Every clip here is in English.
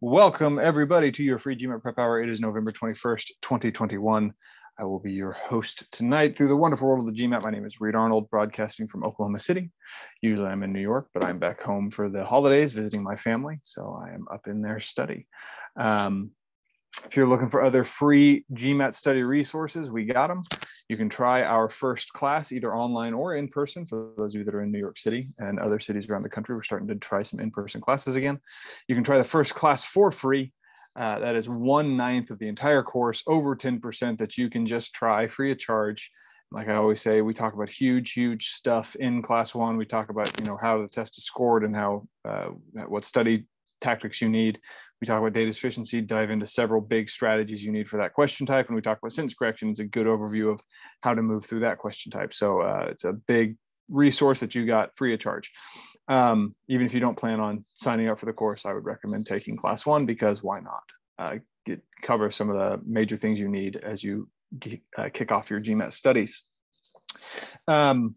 Welcome, everybody, to your free GMAT prep hour. It is November 21st, 2021. I will be your host tonight through the wonderful world of the GMAT. My name is Reed Arnold, broadcasting from Oklahoma City. Usually I'm in New York, but I'm back home for the holidays visiting my family. So I am up in their study. Um, if you're looking for other free GMAT study resources, we got them. You can try our first class either online or in person for those of you that are in New York City and other cities around the country. We're starting to try some in person classes again. You can try the first class for free. Uh, that is one ninth of the entire course, over 10% that you can just try free of charge. Like I always say, we talk about huge, huge stuff in class one. We talk about, you know, how the test is scored and how, uh, what study tactics you need. We talk about data sufficiency, dive into several big strategies you need for that question type. And we talk about sentence correction. It's a good overview of how to move through that question type. So uh, it's a big resource that you got free of charge. Um, even if you don't plan on signing up for the course, I would recommend taking class one because why not? Uh, get cover some of the major things you need as you uh, kick off your GMAT studies. Um,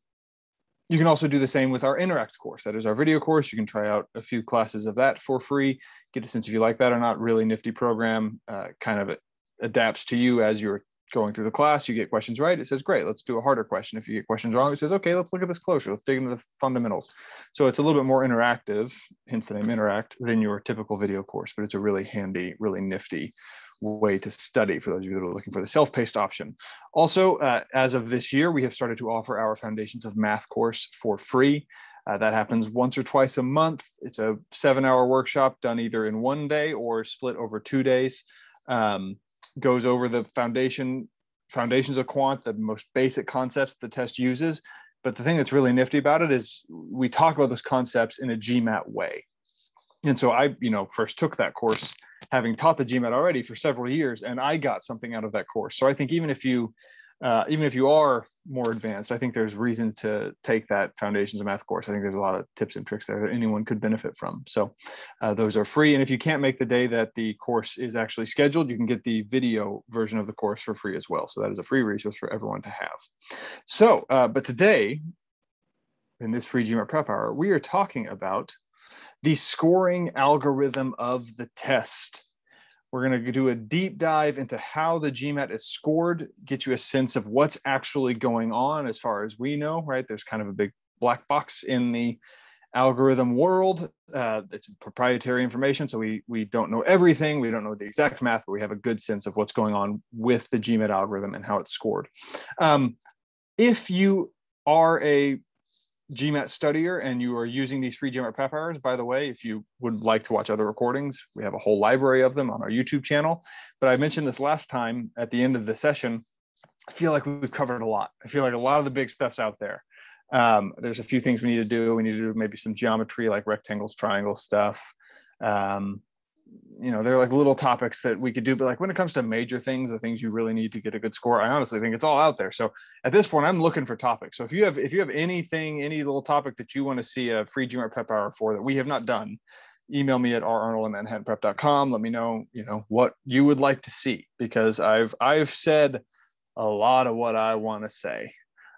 you can also do the same with our Interact course. That is our video course. You can try out a few classes of that for free, get a sense if you like that or not. Really nifty program, uh, kind of adapts to you as you're going through the class. You get questions right, it says, great, let's do a harder question. If you get questions wrong, it says, okay, let's look at this closer. Let's dig into the fundamentals. So it's a little bit more interactive, hence the name Interact, than your typical video course, but it's a really handy, really nifty way to study for those of you that are looking for the self-paced option. Also, uh, as of this year, we have started to offer our Foundations of Math course for free. Uh, that happens once or twice a month. It's a seven-hour workshop done either in one day or split over two days. Um, goes over the foundation foundations of quant, the most basic concepts the test uses. But the thing that's really nifty about it is we talk about those concepts in a GMAT way and so I, you know, first took that course having taught the GMAT already for several years, and I got something out of that course. So I think even if you, uh, even if you are more advanced, I think there's reasons to take that Foundations of Math course. I think there's a lot of tips and tricks there that anyone could benefit from. So uh, those are free, and if you can't make the day that the course is actually scheduled, you can get the video version of the course for free as well. So that is a free resource for everyone to have. So, uh, but today in this free GMAT prep hour, we are talking about the scoring algorithm of the test. We're going to do a deep dive into how the GMAT is scored, get you a sense of what's actually going on as far as we know, right? There's kind of a big black box in the algorithm world. Uh, it's proprietary information, so we, we don't know everything. We don't know the exact math, but we have a good sense of what's going on with the GMAT algorithm and how it's scored. Um, if you are a GMAT studier and you are using these free GMAT prep hours, by the way, if you would like to watch other recordings, we have a whole library of them on our YouTube channel. But I mentioned this last time at the end of the session. I feel like we've covered a lot. I feel like a lot of the big stuff's out there. Um, there's a few things we need to do. We need to do maybe some geometry like rectangles, triangles stuff. Um, you know they're like little topics that we could do but like when it comes to major things the things you really need to get a good score i honestly think it's all out there. So at this point i'm looking for topics. So if you have if you have anything any little topic that you want to see a free GMAT prep hour for that we have not done email me at rarnold at manhattanprep.com let me know you know what you would like to see because i've i've said a lot of what i want to say.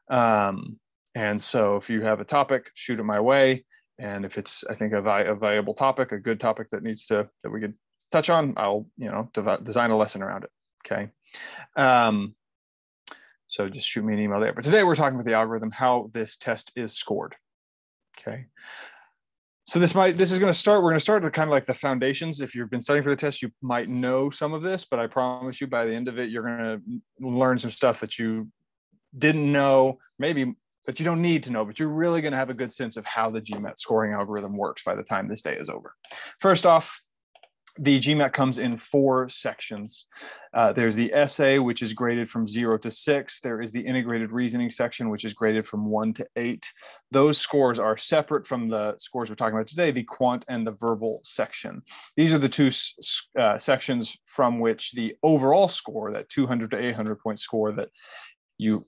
Um and so if you have a topic shoot it my way and if it's i think a, vi- a viable topic a good topic that needs to that we could touch on i'll you know dev- design a lesson around it. Okay. Um, so just shoot me an email there. But today we're talking about the algorithm how this test is scored. Okay. So this might this is going to start we're going to start with kind of like the foundations. If you've been studying for the test you might know some of this but i promise you by the end of it you're going to learn some stuff that you didn't know maybe that you don't need to know, but you're really going to have a good sense of how the GMAT scoring algorithm works by the time this day is over. First off, the GMAT comes in four sections. Uh, there's the essay, which is graded from zero to six. There is the integrated reasoning section, which is graded from one to eight. Those scores are separate from the scores we're talking about today, the quant and the verbal section. These are the two uh, sections from which the overall score, that 200 to 800 point score that you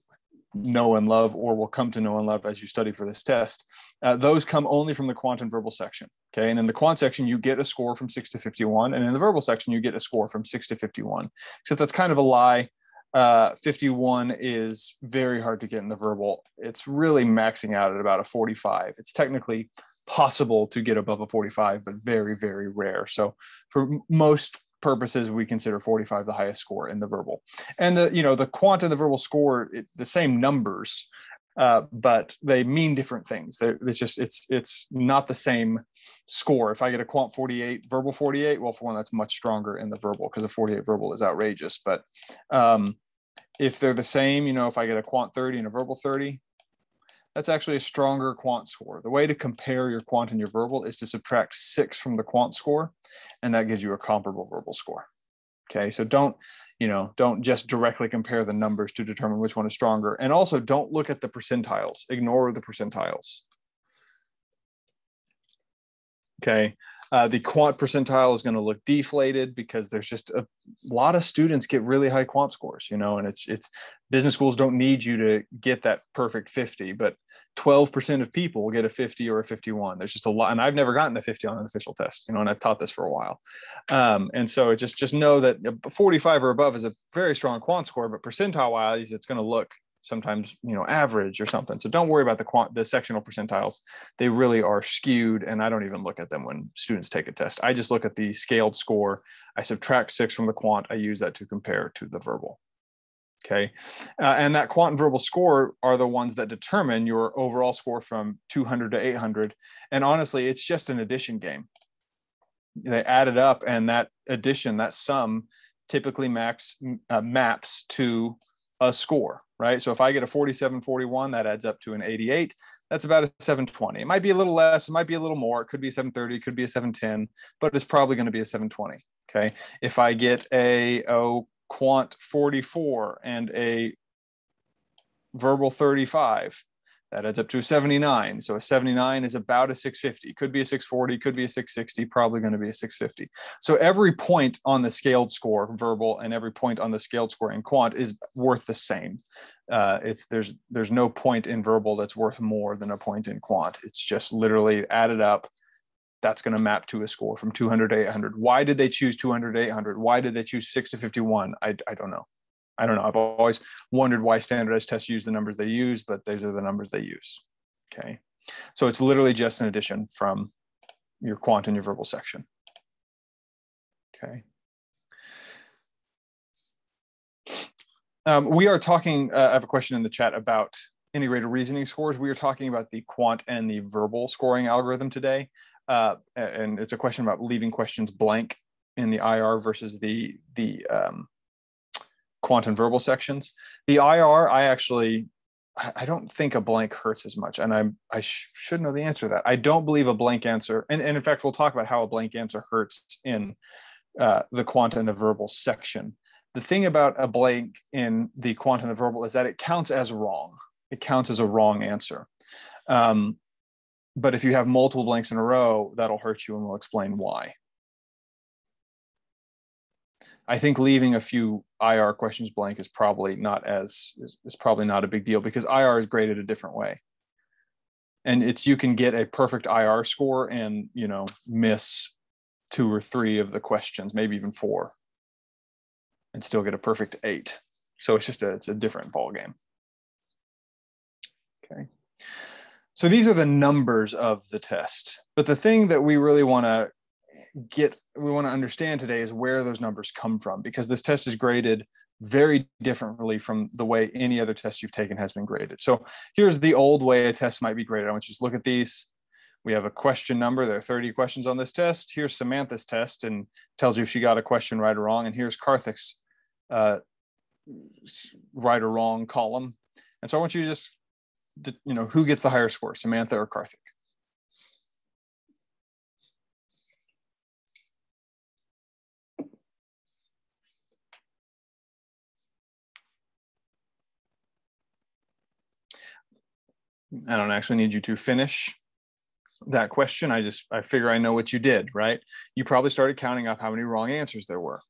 know and love or will come to know and love as you study for this test uh, those come only from the quant and verbal section okay? And in the quant section you get a score from 6 to 51 and in the verbal section you get a score from 6 to 51 except that's kind of a lie. Uh, 51 is very hard to get in the verbal. It's really maxing out at about a 45 it's technically possible to get above a 45, but very, very rare. So for most purposes, we consider 45 the highest score in the verbal. And the, you know, the quant and the verbal score, it, the same numbers, uh, but they mean different things. They're, it's just it's it's not the same score. If I get a quant 48, verbal 48, well, for one, that's much stronger in the verbal because the 48 verbal is outrageous. But um, if they're the same, you know, if I get a quant 30 and a verbal 30, that's actually a stronger quant score. The way to compare your quant and your verbal is to subtract six from the quant score, and that gives you a comparable verbal score. Okay, so don't, you know, don't just directly compare the numbers to determine which one is stronger. And also don't look at the percentiles, ignore the percentiles. Okay, uh, the quant percentile is going to look deflated because there's just a lot of students get really high quant scores, you know, and it's it's business schools don't need you to get that perfect 50, but 12% of people will get a 50 or a 51. There's just a lot, and I've never gotten a 50 on an official test, you know, and I've taught this for a while. Um, and so just just know that 45 or above is a very strong quant score, but percentile wise, it's going to look sometimes you know average or something. So don't worry about the quant the sectional percentiles. They really are skewed and i don't even look at them when students take a test. I just look at the scaled score. I subtract six from the quant. I use that to compare to the verbal. Okay? Uh, and that quant and verbal score are the ones that determine your overall score from 200 to 800 and honestly it's just an addition game. They add it up and that addition that sum typically max uh, maps to a score right? So if I get a 47, 41, that adds up to an 88. That's about a 720. It might be a little less, it might be a little more. It could be a 730, it could be a 710, but it's probably going to be a 720. Okay. If I get a oh, quant 44 and a verbal 35, that adds up to a 79. So a 79 is about a 650. Could be a 640, could be a 660, probably going to be a 650. So every point on the scaled score, verbal, and every point on the scaled score in quant is worth the same. Uh, it's there's there's no point in verbal that's worth more than a point in quant. It's just literally added up. That's going to map to a score from 200 to 800. Why did they choose 200 to 800? Why did they choose 6 to 51? I, I don't know. I don't know. I've always wondered why standardized tests use the numbers they use, but these are the numbers they use. Okay. So it's literally just an addition from your quant and your verbal section. Okay. Um, we are talking, uh, I have a question in the chat about integrated reasoning scores. We are talking about the quant and the verbal scoring algorithm today. Uh, and it's a question about leaving questions blank in the IR versus the, the um, quantum verbal sections. The IR, I actually, I don't think a blank hurts as much. And I'm, I sh- should know the answer to that. I don't believe a blank answer. And, and in fact, we'll talk about how a blank answer hurts in uh, the quant and the verbal section. The thing about a blank in the quant and the verbal is that it counts as wrong. It counts as a wrong answer. Um, but if you have multiple blanks in a row, that'll hurt you, and we'll explain why. I think leaving a few IR questions blank is probably not as is, is, probably not a big deal because IR is graded a different way. And it's you can get a perfect IR score and you know miss two or three of the questions, maybe even four, and still get a perfect eight. So it's just a it's a different ball game. Okay. So these are the numbers of the test. But the thing that we really want to get we want to understand today is where those numbers come from because this test is graded very differently from the way any other test you've taken has been graded. So here's the old way a test might be graded. I want you to look at these. We have a question number. There are 30 questions on this test. Here's Samantha's test and tells you if she got a question right or wrong. And here's Karthik's uh, right or wrong column. And so I want you to just, you know, who gets the higher score, Samantha or Karthik? I don't actually need you to finish that question. I just, I figure I know what you did, right? You probably started counting up how many wrong answers there were.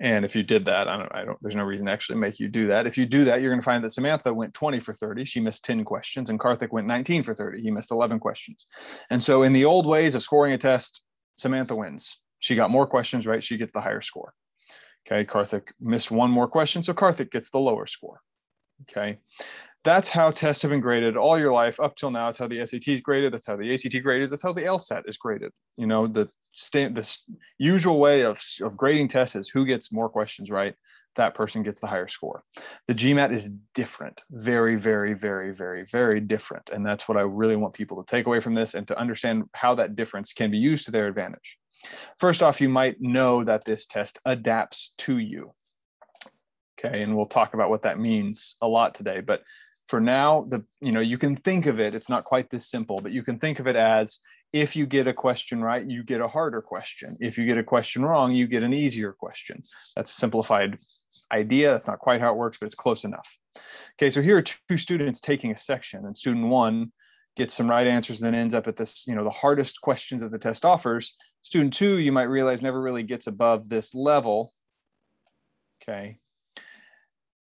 And if you did that, I don't, I don't, there's no reason to actually make you do that. If you do that, you're going to find that Samantha went 20 for 30. She missed 10 questions and Karthik went 19 for 30. He missed 11 questions. And so in the old ways of scoring a test, Samantha wins. She got more questions, right? She gets the higher score. Okay. Karthik missed one more question. So Karthik gets the lower score. Okay that's how tests have been graded all your life up till now. It's how the SAT is graded. That's how the ACT graded. That's how the LSAT is graded. You know, the stand usual way of, of grading tests is who gets more questions right. That person gets the higher score. The GMAT is different, very, very, very, very, very different. And that's what I really want people to take away from this and to understand how that difference can be used to their advantage. First off, you might know that this test adapts to you. Okay, and we'll talk about what that means a lot today. But for now the you know you can think of it it's not quite this simple but you can think of it as if you get a question right you get a harder question. If you get a question wrong you get an easier question. That's a simplified idea. That's not quite how it works but it's close enough. Okay so here are two students taking a section and student one gets some right answers and then ends up at this you know the hardest questions that the test offers. Student two you might realize never really gets above this level. Okay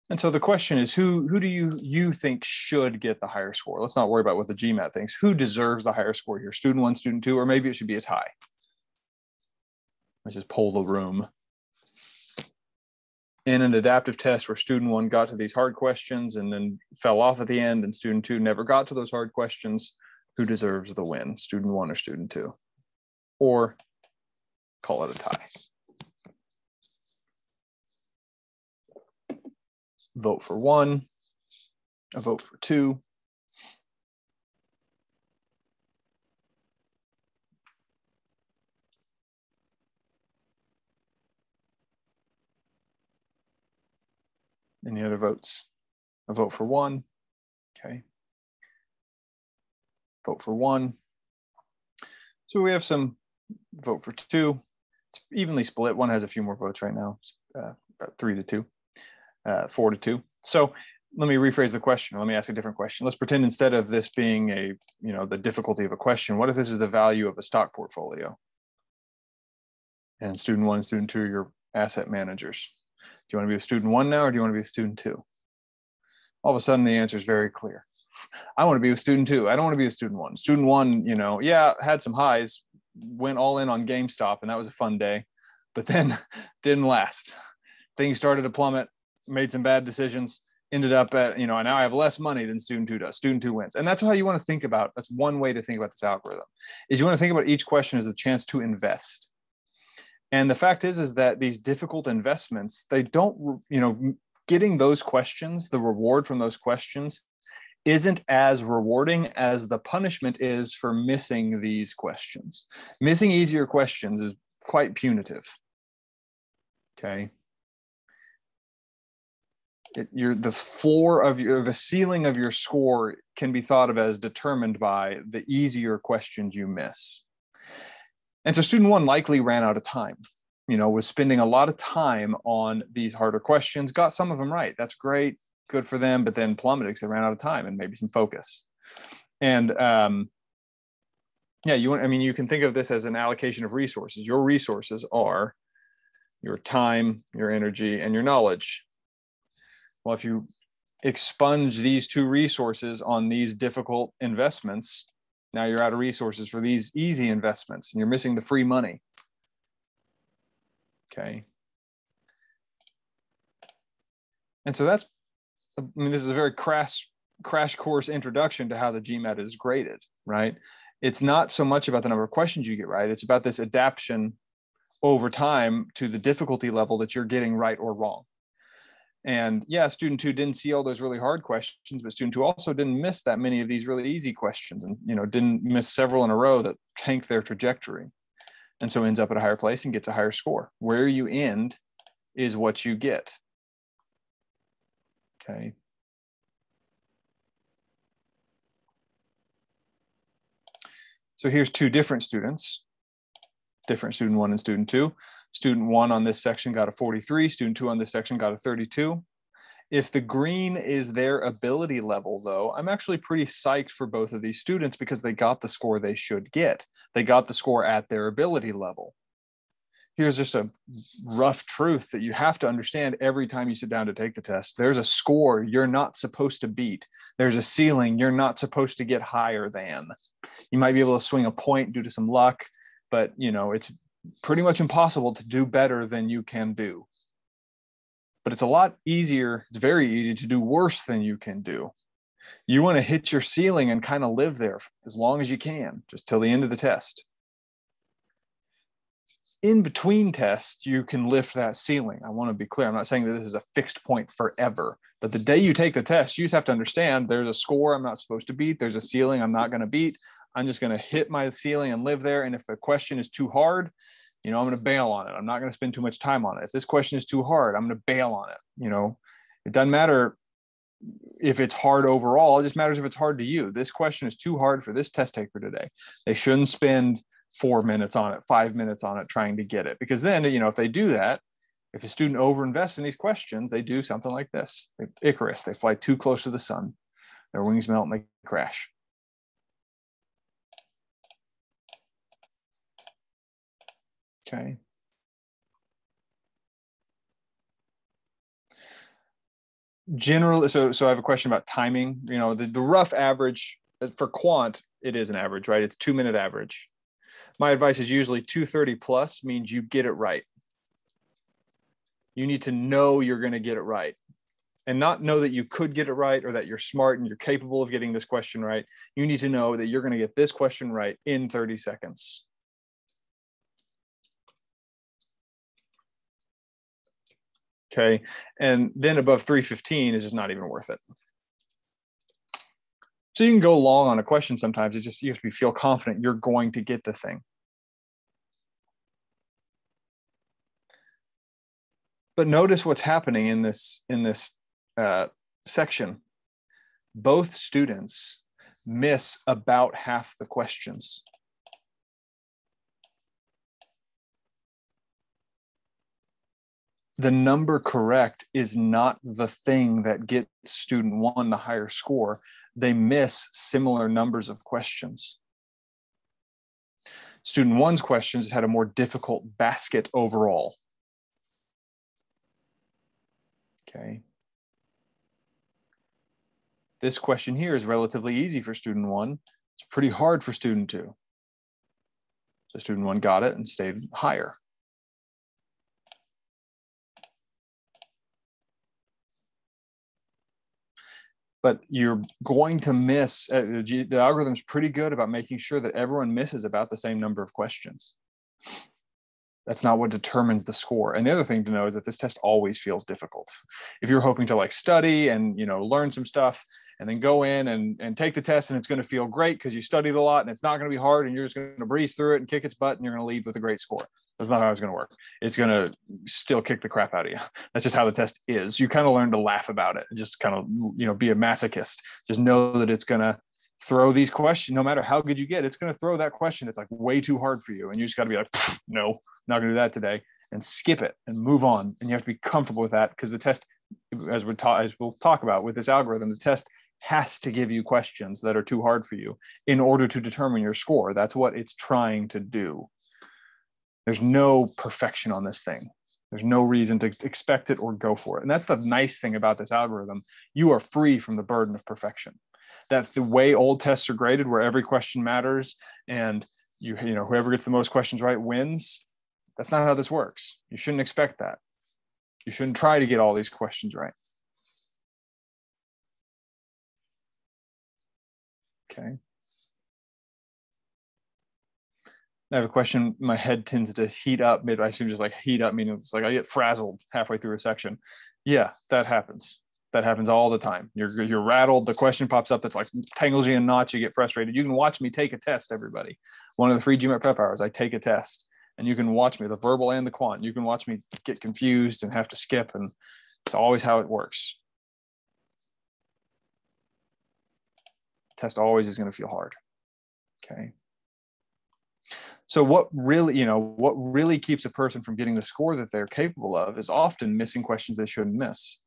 and so the question is, who who do you you think should get the higher score? Let's not worry about what the GMAT thinks. Who deserves the higher score here? Student one, student two, or maybe it should be a tie. Let's just poll the room. In an adaptive test where student one got to these hard questions and then fell off at the end, and student two never got to those hard questions, who deserves the win? Student one or student two? Or call it a tie. Vote for one, a vote for two. Any other votes? A vote for one. Okay. Vote for one. So we have some vote for two. It's evenly split. One has a few more votes right now, uh, three to two uh, four to two. So let me rephrase the question. Let me ask a different question. Let's pretend instead of this being a, you know, the difficulty of a question, what if this is the value of a stock portfolio? And student one, student two, your asset managers. Do you want to be a student one now or do you want to be a student two? All of a sudden the answer is very clear. I want to be a student two. I don't want to be a student one. Student one, you know, yeah, had some highs, went all in on GameStop and that was a fun day, but then didn't last. Things started to plummet made some bad decisions, ended up at, you know, now I have less money than student two does. Student two wins. And that's how you want to think about. That's one way to think about this algorithm is you want to think about each question as a chance to invest. And the fact is, is that these difficult investments, they don't, you know, getting those questions, the reward from those questions isn't as rewarding as the punishment is for missing these questions. Missing easier questions is quite punitive. Okay it, your the floor of your the ceiling of your score can be thought of as determined by the easier questions you miss. And so student one likely ran out of time you know was spending a lot of time on these harder questions got some of them right. That's great good for them but then plummeted because they ran out of time and maybe some focus. And um yeah you want i mean you can think of this as an allocation of resources. Your resources are your time your energy and your knowledge well, if you expunge these two resources on these difficult investments, now you're out of resources for these easy investments and you're missing the free money. Okay. And so that's, I mean, this is a very crash, crash course introduction to how the GMAT is graded, right? It's not so much about the number of questions you get right. It's about this adaptation over time to the difficulty level that you're getting right or wrong. And yeah, student two didn't see all those really hard questions, but student two also didn't miss that many of these really easy questions and, you know, didn't miss several in a row that tanked their trajectory. And so ends up at a higher place and gets a higher score. Where you end is what you get. Okay. So here's two different students, different student one and student two. Student one on this section got a 43, student two on this section got a 32. If the green is their ability level, though, I'm actually pretty psyched for both of these students because they got the score they should get. They got the score at their ability level. Here's just a rough truth that you have to understand every time you sit down to take the test. There's a score you're not supposed to beat. There's a ceiling you're not supposed to get higher than. You might be able to swing a point due to some luck, but you know, it's pretty much impossible to do better than you can do. But it's a lot easier, it's very easy to do worse than you can do. You want to hit your ceiling and kind of live there as long as you can, just till the end of the test. In between tests, you can lift that ceiling. I want to be clear. I'm not saying that this is a fixed point forever, but the day you take the test, you just have to understand there's a score I'm not supposed to beat, there's a ceiling I'm not going to beat. I'm just going to hit my ceiling and live there. And if the question is too hard, you know, I'm going to bail on it. I'm not going to spend too much time on it. If this question is too hard, I'm going to bail on it. You know, it doesn't matter if it's hard overall. It just matters if it's hard to you. This question is too hard for this test taker today. They shouldn't spend four minutes on it, five minutes on it trying to get it. Because then, you know, if they do that, if a student overinvests in these questions, they do something like this. Icarus, they fly too close to the sun. Their wings melt and they crash. Okay. Generally, so so I have a question about timing. You know, the, the rough average uh, for quant, it is an average, right? It's two minute average. My advice is usually 230 plus means you get it right. You need to know you're going to get it right and not know that you could get it right or that you're smart and you're capable of getting this question right. You need to know that you're going to get this question right in 30 seconds. Okay. And then above 315 is just not even worth it. So you can go long on a question sometimes. It's just you have to feel confident you're going to get the thing. But notice what's happening in this in this uh, section. Both students miss about half the questions. The number correct is not the thing that gets student one the higher score. They miss similar numbers of questions. Student one's questions had a more difficult basket overall. Okay. This question here is relatively easy for student one. It's pretty hard for student two. So student one got it and stayed higher. But you're going to miss uh, the, the algorithm's pretty good about making sure that everyone misses about the same number of questions. That's not what determines the score. And the other thing to know is that this test always feels difficult. If you're hoping to like study and you know learn some stuff and then go in and, and take the test and it's going to feel great because you studied a lot and it's not going to be hard and you're just going to breeze through it and kick its butt and you're going to leave with a great score. That's not how it's going to work. It's going to still kick the crap out of you. That's just how the test is. You kind of learn to laugh about it and just kind of you know be a masochist. Just know that it's going to throw these questions no matter how good you get it's going to throw that question that's like way too hard for you and you just got to be like no not going to do that today and skip it and move on and you have to be comfortable with that because the test as we ta- as we'll talk about with this algorithm the test has to give you questions that are too hard for you in order to determine your score that's what it's trying to do there's no perfection on this thing there's no reason to expect it or go for it and that's the nice thing about this algorithm you are free from the burden of perfection that the way old tests are graded where every question matters and you you know whoever gets the most questions right wins that's not how this works. You shouldn't expect that. You shouldn't try to get all these questions right. Okay. I have a question. My head tends to heat up mid. I assume just like heat up, meaning it's like I get frazzled halfway through a section. Yeah, that happens. That happens all the time. You're you're rattled. The question pops up that's like tangles you in knots. You get frustrated. You can watch me take a test. Everybody, one of the free GMAT prep hours, I take a test and you can watch me the verbal and the quant you can watch me get confused and have to skip and it's always how it works test always is going to feel hard okay so what really you know what really keeps a person from getting the score that they're capable of is often missing questions they shouldn't miss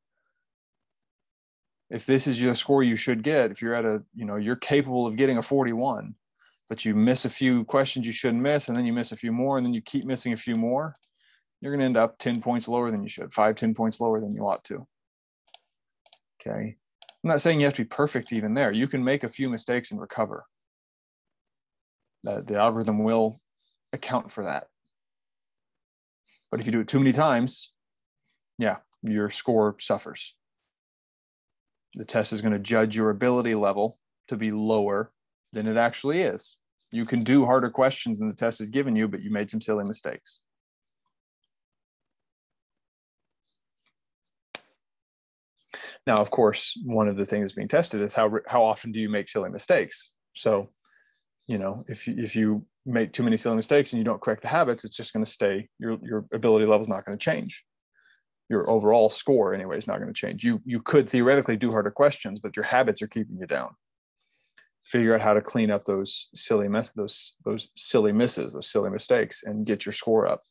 if this is your score you should get if you're at a you know you're capable of getting a 41 but you miss a few questions you shouldn't miss, and then you miss a few more, and then you keep missing a few more, you're going to end up 10 points lower than you should, five, 10 points lower than you ought to. Okay. I'm not saying you have to be perfect even there. You can make a few mistakes and recover. The, the algorithm will account for that. But if you do it too many times, yeah, your score suffers. The test is going to judge your ability level to be lower than it actually is. You can do harder questions than the test has given you, but you made some silly mistakes. Now, of course, one of the things being tested is how how often do you make silly mistakes? So, you know, if you, if you make too many silly mistakes and you don't correct the habits, it's just going to stay. Your your ability level is not going to change. Your overall score, anyway, is not going to change. You you could theoretically do harder questions, but your habits are keeping you down. Figure out how to clean up those silly mess those those silly misses, those silly mistakes, and get your score up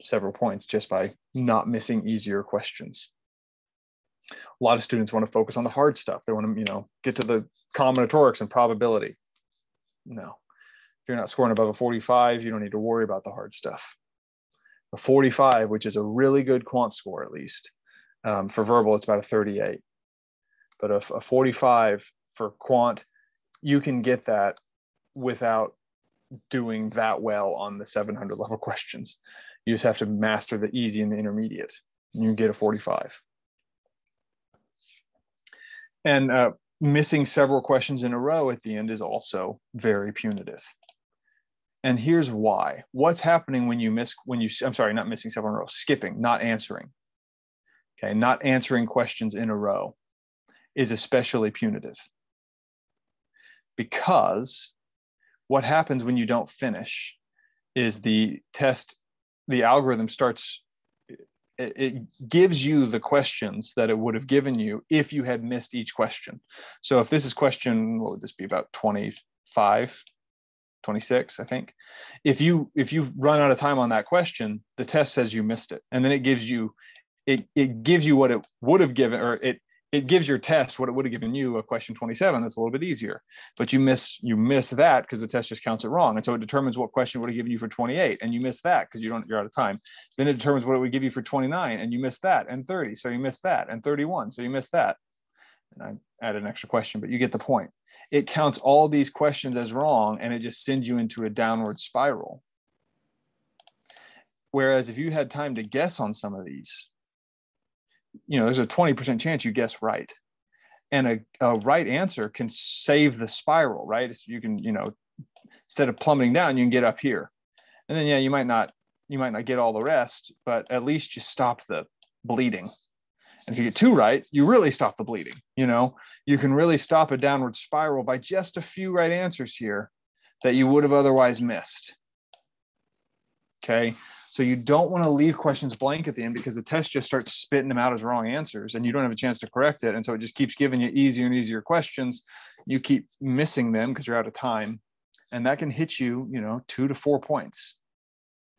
several points just by not missing easier questions a lot of students want to focus on the hard stuff. They want to, you know, get to the combinatorics and probability. No, if you're not scoring above a 45, you don't need to worry about the hard stuff. A 45, which is a really good quant score, at least um, for verbal, it's about a 38. But a, a 45 for quant, you can get that without doing that well on the 700 level questions. You just have to master the easy and the intermediate, and you get a 45 and uh, missing several questions in a row at the end is also very punitive. And here's why. What's happening when you miss when you i'm sorry not missing several in a row skipping not answering. Okay not answering questions in a row is especially punitive. Because what happens when you don't finish is the test the algorithm starts it gives you the questions that it would have given you if you had missed each question. So if this is question, what would this be about 25, 26, I think. If you if you run out of time on that question, the test says you missed it. And then it gives you it it gives you what it would have given or it it gives your test what it would have given you a question 27 that's a little bit easier. But you miss you miss that because the test just counts it wrong. And so it determines what question would have given you for 28 and you miss that because you don't you're out of time. Then it determines what it would give you for 29 and you miss that and 30 so you miss that and 31 so you miss that. And i add an extra question but you get the point. It counts all these questions as wrong and it just sends you into a downward spiral. Whereas if you had time to guess on some of these you know, there's a 20% chance you guess right. And a, a right answer can save the spiral, right? So you can, you know, instead of plummeting down, you can get up here. And then, yeah, you might not, you might not get all the rest, but at least you stop the bleeding. And if you get two right, you really stop the bleeding. You know, you can really stop a downward spiral by just a few right answers here that you would have otherwise missed. Okay. So you don't want to leave questions blank at the end because the test just starts spitting them out as wrong answers and you don't have a chance to correct it. And so it just keeps giving you easier and easier questions. You keep missing them because you're out of time. And that can hit you, you know, two to four points.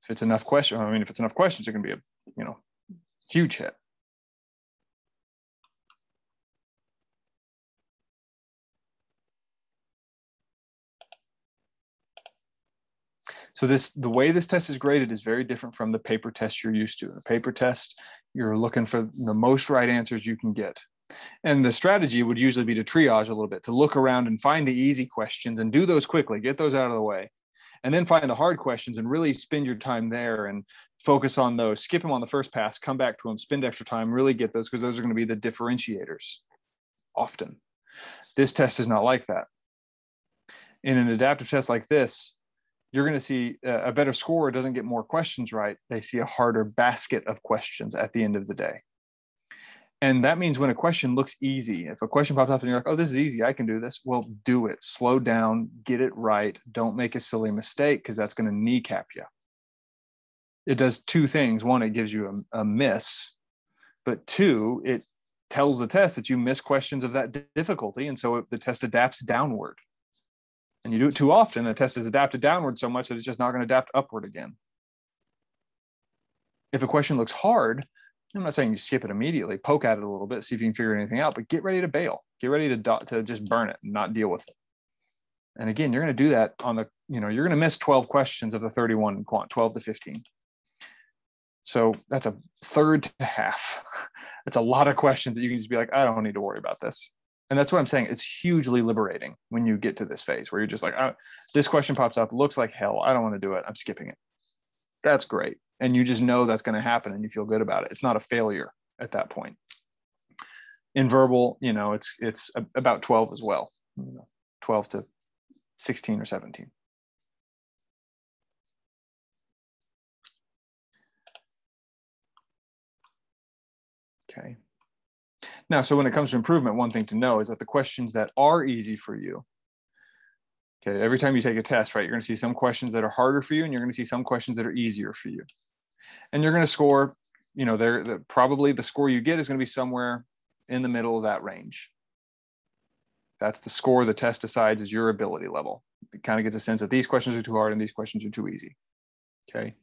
If it's enough questions, I mean, if it's enough questions, it can be a, you know, huge hit. So this the way this test is graded is very different from the paper test you're used to. In the paper test, you're looking for the most right answers you can get. And the strategy would usually be to triage a little bit, to look around and find the easy questions and do those quickly, get those out of the way. And then find the hard questions and really spend your time there and focus on those. Skip them on the first pass, come back to them, spend extra time, really get those because those are going to be the differentiators often. This test is not like that. In an adaptive test like this, you're going to see uh, a better scorer doesn't get more questions right. They see a harder basket of questions at the end of the day. And that means when a question looks easy, if a question pops up and you're like, oh, this is easy, I can do this, well, do it. Slow down, get it right. Don't make a silly mistake because that's going to kneecap you. It does two things. One, it gives you a, a miss, but two, it tells the test that you miss questions of that difficulty. And so the test adapts downward and you do it too often, the test is adapted downward so much that it's just not going to adapt upward again. If a question looks hard, I'm not saying you skip it immediately, poke at it a little bit, see if you can figure anything out, but get ready to bail. Get ready to, do- to just burn it and not deal with it. And again, you're going to do that on the, you know, you're going to miss 12 questions of the 31 in quant, 12 to 15. So that's a third to half. That's a lot of questions that you can just be like, I don't need to worry about this and that's what i'm saying. It's hugely liberating when you get to this phase where you're just like oh, this question pops up looks like hell. I don't want to do it. I'm skipping it. That's great. And you just know that's going to happen and you feel good about it. It's not a failure at that point. In verbal, you know, it's it's about 12 as well, 12 to 16 or 17. Okay. Now, so when it comes to improvement, one thing to know is that the questions that are easy for you, okay, every time you take a test, right, you're going to see some questions that are harder for you and you're going to see some questions that are easier for you. And you're going to score, you know, there the, probably the score you get is going to be somewhere in the middle of that range. That's the score the test decides is your ability level. It kind of gets a sense that these questions are too hard and these questions are too easy. Okay.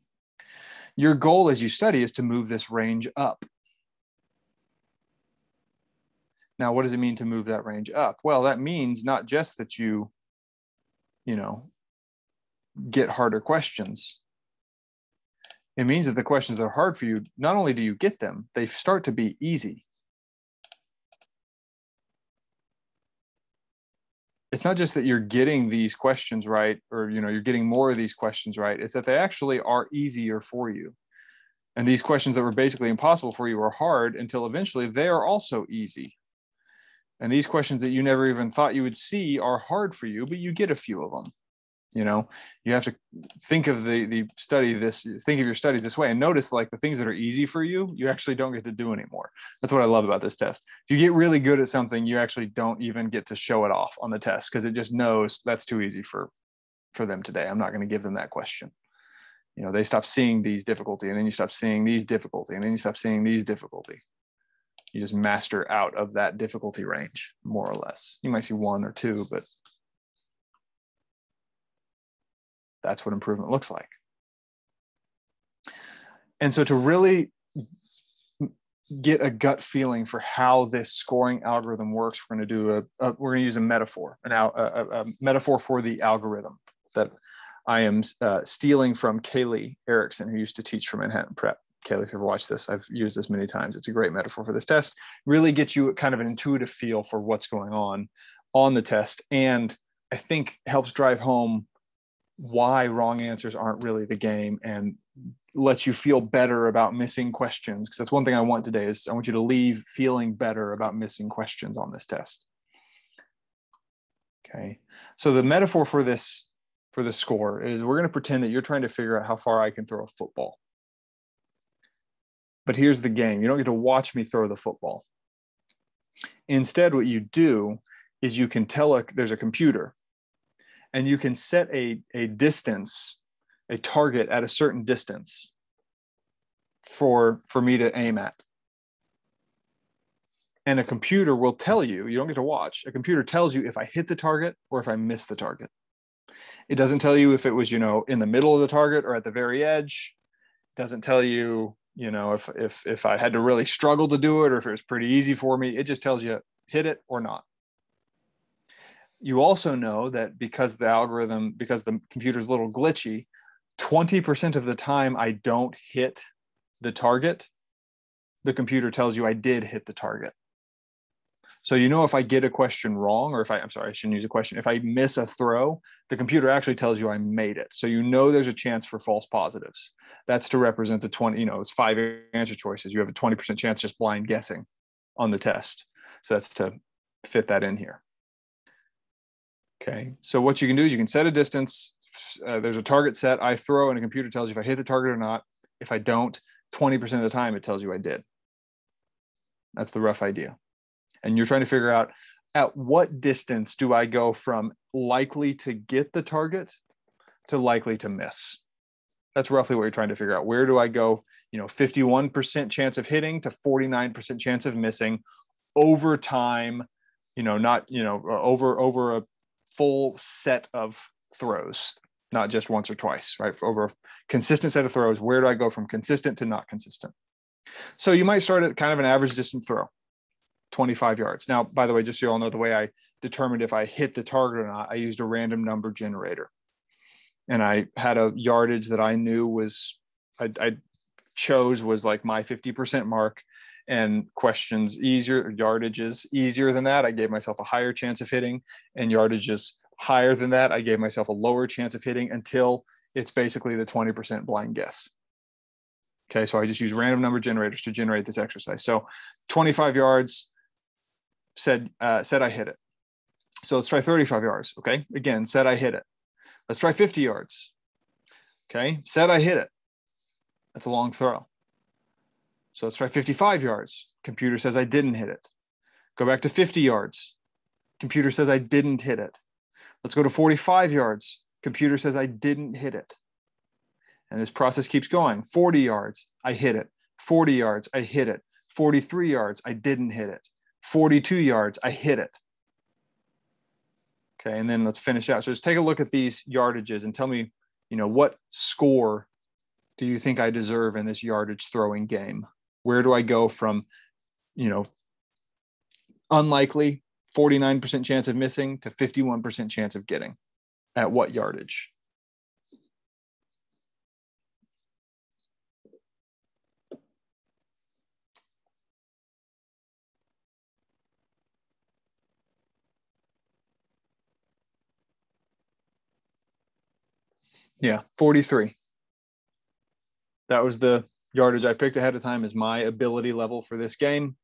Your goal as you study is to move this range up. Now, what does it mean to move that range up? Well, that means not just that you, you know, get harder questions. It means that the questions that are hard for you, not only do you get them, they start to be easy. It's not just that you're getting these questions right, or you know, you're getting more of these questions right. It's that they actually are easier for you. And these questions that were basically impossible for you are hard until eventually they are also easy. And these questions that you never even thought you would see are hard for you, but you get a few of them. You know, you have to think of the the study this, think of your studies this way, and notice like the things that are easy for you, you actually don't get to do anymore. That's what I love about this test. If you get really good at something, you actually don't even get to show it off on the test because it just knows that's too easy for for them today. I'm not going to give them that question you know they stop seeing these difficulty and then you stop seeing these difficulty and then you stop seeing these difficulty you just master out of that difficulty range more or less. You might see one or two but that's what improvement looks like. And so to really get a gut feeling for how this scoring algorithm works we're going to do a, a we're going to use a metaphor an a, a, metaphor for the algorithm that i am uh, stealing from kaylee erickson who used to teach for manhattan prep Kaylee, if you ever watched this, I've used this many times. It's a great metaphor for this test. Really gets you a kind of an intuitive feel for what's going on on the test. And I think helps drive home why wrong answers aren't really the game and lets you feel better about missing questions. Because that's one thing I want today is I want you to leave feeling better about missing questions on this test. Okay. So the metaphor for this for the score is we're going to pretend that you're trying to figure out how far I can throw a football. But here's the game you don't get to watch me throw the football. Instead, what you do is you can tell a, there's a computer and you can set a, a distance, a target at a certain distance for, for me to aim at. And a computer will tell you, you don't get to watch, a computer tells you if I hit the target or if I miss the target. It doesn't tell you if it was, you know, in the middle of the target or at the very edge. It doesn't tell you you know if if if i had to really struggle to do it or if it was pretty easy for me it just tells you hit it or not. You also know that because the algorithm because the computer's a little glitchy 20% of the time i don't hit the target the computer tells you i did hit the target so you know if I get a question wrong, or if I, I'm sorry, I shouldn't use a question. If I miss a throw, the computer actually tells you I made it. So you know there's a chance for false positives. That's to represent the 20, you know, it's five answer choices. You have a 20% chance just blind guessing on the test. So that's to fit that in here. Okay, so what you can do is you can set a distance. Uh, there's a target set. I throw, and a computer tells you if I hit the target or not. If I don't, 20% of the time it tells you I did. That's the rough idea and you're trying to figure out at what distance do I go from likely to get the target to likely to miss? That's roughly what you're trying to figure out. Where do I go, you know, 51% chance of hitting to 49% chance of missing over time, you know, not, you know, over over a full set of throws, not just once or twice, right? Over a consistent set of throws, where do I go from consistent to not consistent? So you might start at kind of an average distance throw 25 yards. Now, by the way, just so you all know, the way I determined if I hit the target or not, I used a random number generator. And I had a yardage that I knew was, I, I chose was like my 50% mark and questions easier, yardages easier than that. I gave myself a higher chance of hitting and yardages higher than that. I gave myself a lower chance of hitting until it's basically the 20% blind guess. Okay, so I just use random number generators to generate this exercise. So 25 yards, said uh, said I hit it. So let's try 35 yards. Okay. Again, said I hit it. Let's try 50 yards. Okay. Said I hit it. That's a long throw. So let's try 55 yards. Computer says I didn't hit it. Go back to 50 yards. Computer says I didn't hit it. Let's go to 45 yards. Computer says I didn't hit it. And this process keeps going. 40 yards, I hit it. 40 yards, I hit it. 43 yards, I didn't hit it. 42 yards, I hit it. Okay, and then let's finish out. So just take a look at these yardages and tell me, you know, what score do you think I deserve in this yardage throwing game? Where do I go from, you know, unlikely 49% chance of missing to 51% chance of getting at what yardage? Yeah, 43. That was the yardage I picked ahead of time as my ability level for this game.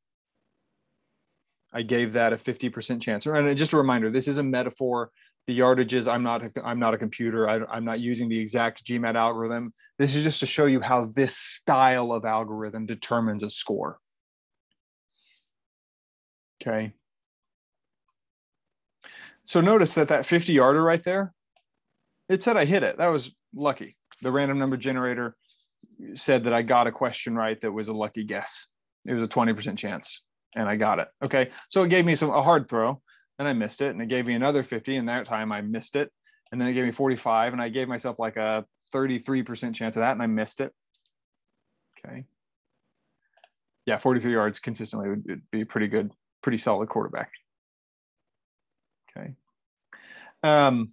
I gave that a 50% chance. And just a reminder, this is a metaphor. The yardages, I'm not, a, I'm not a computer. I, I'm not using the exact GMAT algorithm. This is just to show you how this style of algorithm determines a score. Okay. So notice that that 50 yarder right there, it said I hit it. That was lucky. The random number generator said that I got a question right that was a lucky guess. It was a 20% chance and I got it. Okay. So it gave me some a hard throw and I missed it. And it gave me another 50. And that time I missed it. And then it gave me 45. And I gave myself like a 33% chance of that and I missed it. Okay. Yeah, 43 yards consistently would be pretty good, pretty solid quarterback. Okay. Um,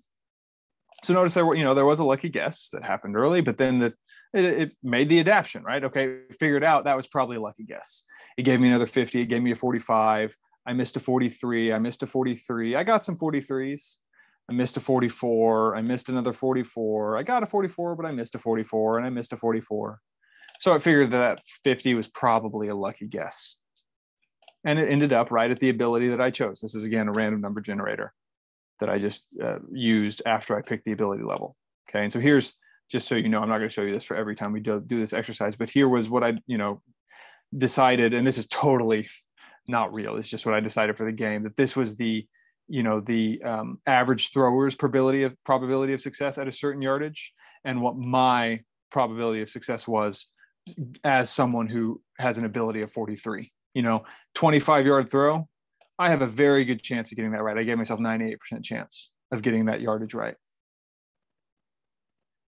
so notice there were, you know, there was a lucky guess that happened early, but then the it, it, made the adaptation, right? Okay, figured out that was probably a lucky guess. It gave me another 50, it gave me a 45. I missed a 43, I missed a 43. I got some 43s. I missed a 44, I missed another 44. I got a 44, but I missed a 44 and I missed a 44. So I figured that 50 was probably a lucky guess. And it ended up right at the ability that I chose. This is again a random number generator that I just uh, used after I picked the ability level. Okay, and so here's just so you know, I'm not going to show you this for every time we do, do this exercise, but here was what I, you know, decided, and this is totally not real. It's just what I decided for the game that this was the, you know, the um, average thrower's probability of probability of success at a certain yardage, and what my probability of success was as someone who has an ability of 43. You know, 25 yard throw, I have a very good chance of getting that right. I gave myself 98% chance of getting that yardage right.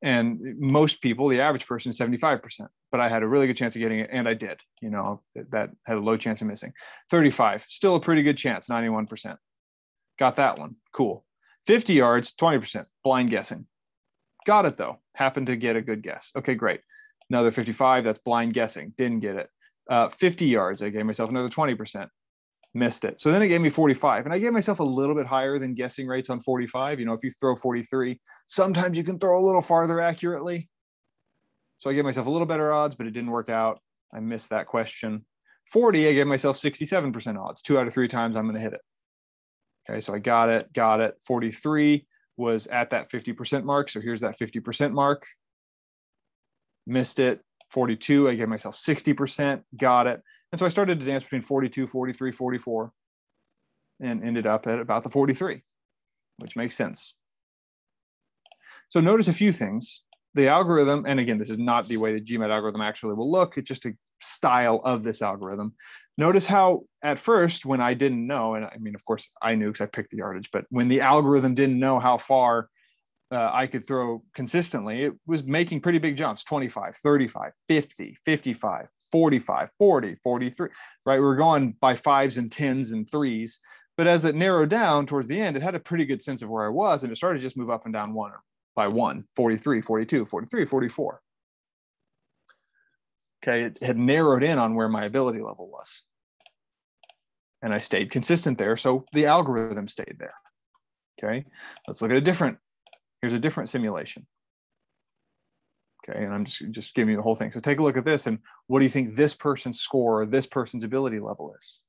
And most people, the average person is 75%, but I had a really good chance of getting it. And I did, you know, that had a low chance of missing. 35, still a pretty good chance, 91%. Got that one. Cool. 50 yards, 20%, blind guessing. Got it though. Happened to get a good guess. Okay, great. Another 55, that's blind guessing. Didn't get it. Uh, 50 yards, I gave myself another 20% missed it. So then it gave me 45. And I gave myself a little bit higher than guessing rates on 45. You know, if you throw 43, sometimes you can throw a little farther accurately. So I gave myself a little better odds, but it didn't work out. I missed that question. 40, I gave myself 67% odds. Two out of three times I'm going to hit it. Okay, so I got it, got it. 43 was at that 50% mark. So here's that 50% mark. Missed it. 42, I gave myself 60%, got it. And so I started to dance between 42, 43, 44, and ended up at about the 43, which makes sense. So notice a few things. The algorithm, and again, this is not the way the GMAT algorithm actually will look, it's just a style of this algorithm. Notice how at first, when I didn't know, and I mean, of course, I knew because I picked the yardage, but when the algorithm didn't know how far uh, I could throw consistently, it was making pretty big jumps 25, 35, 50, 55, 45, 40, 43, right? We were going by fives and tens and threes. But as it narrowed down towards the end, it had a pretty good sense of where I was and it started to just move up and down one by one 43, 42, 43, 44. Okay, it had narrowed in on where my ability level was. And I stayed consistent there. So the algorithm stayed there. Okay, let's look at a different, here's a different simulation. Okay, and I'm just, just giving you the whole thing. So take a look at this and what do you think this person's score or this person's ability level is?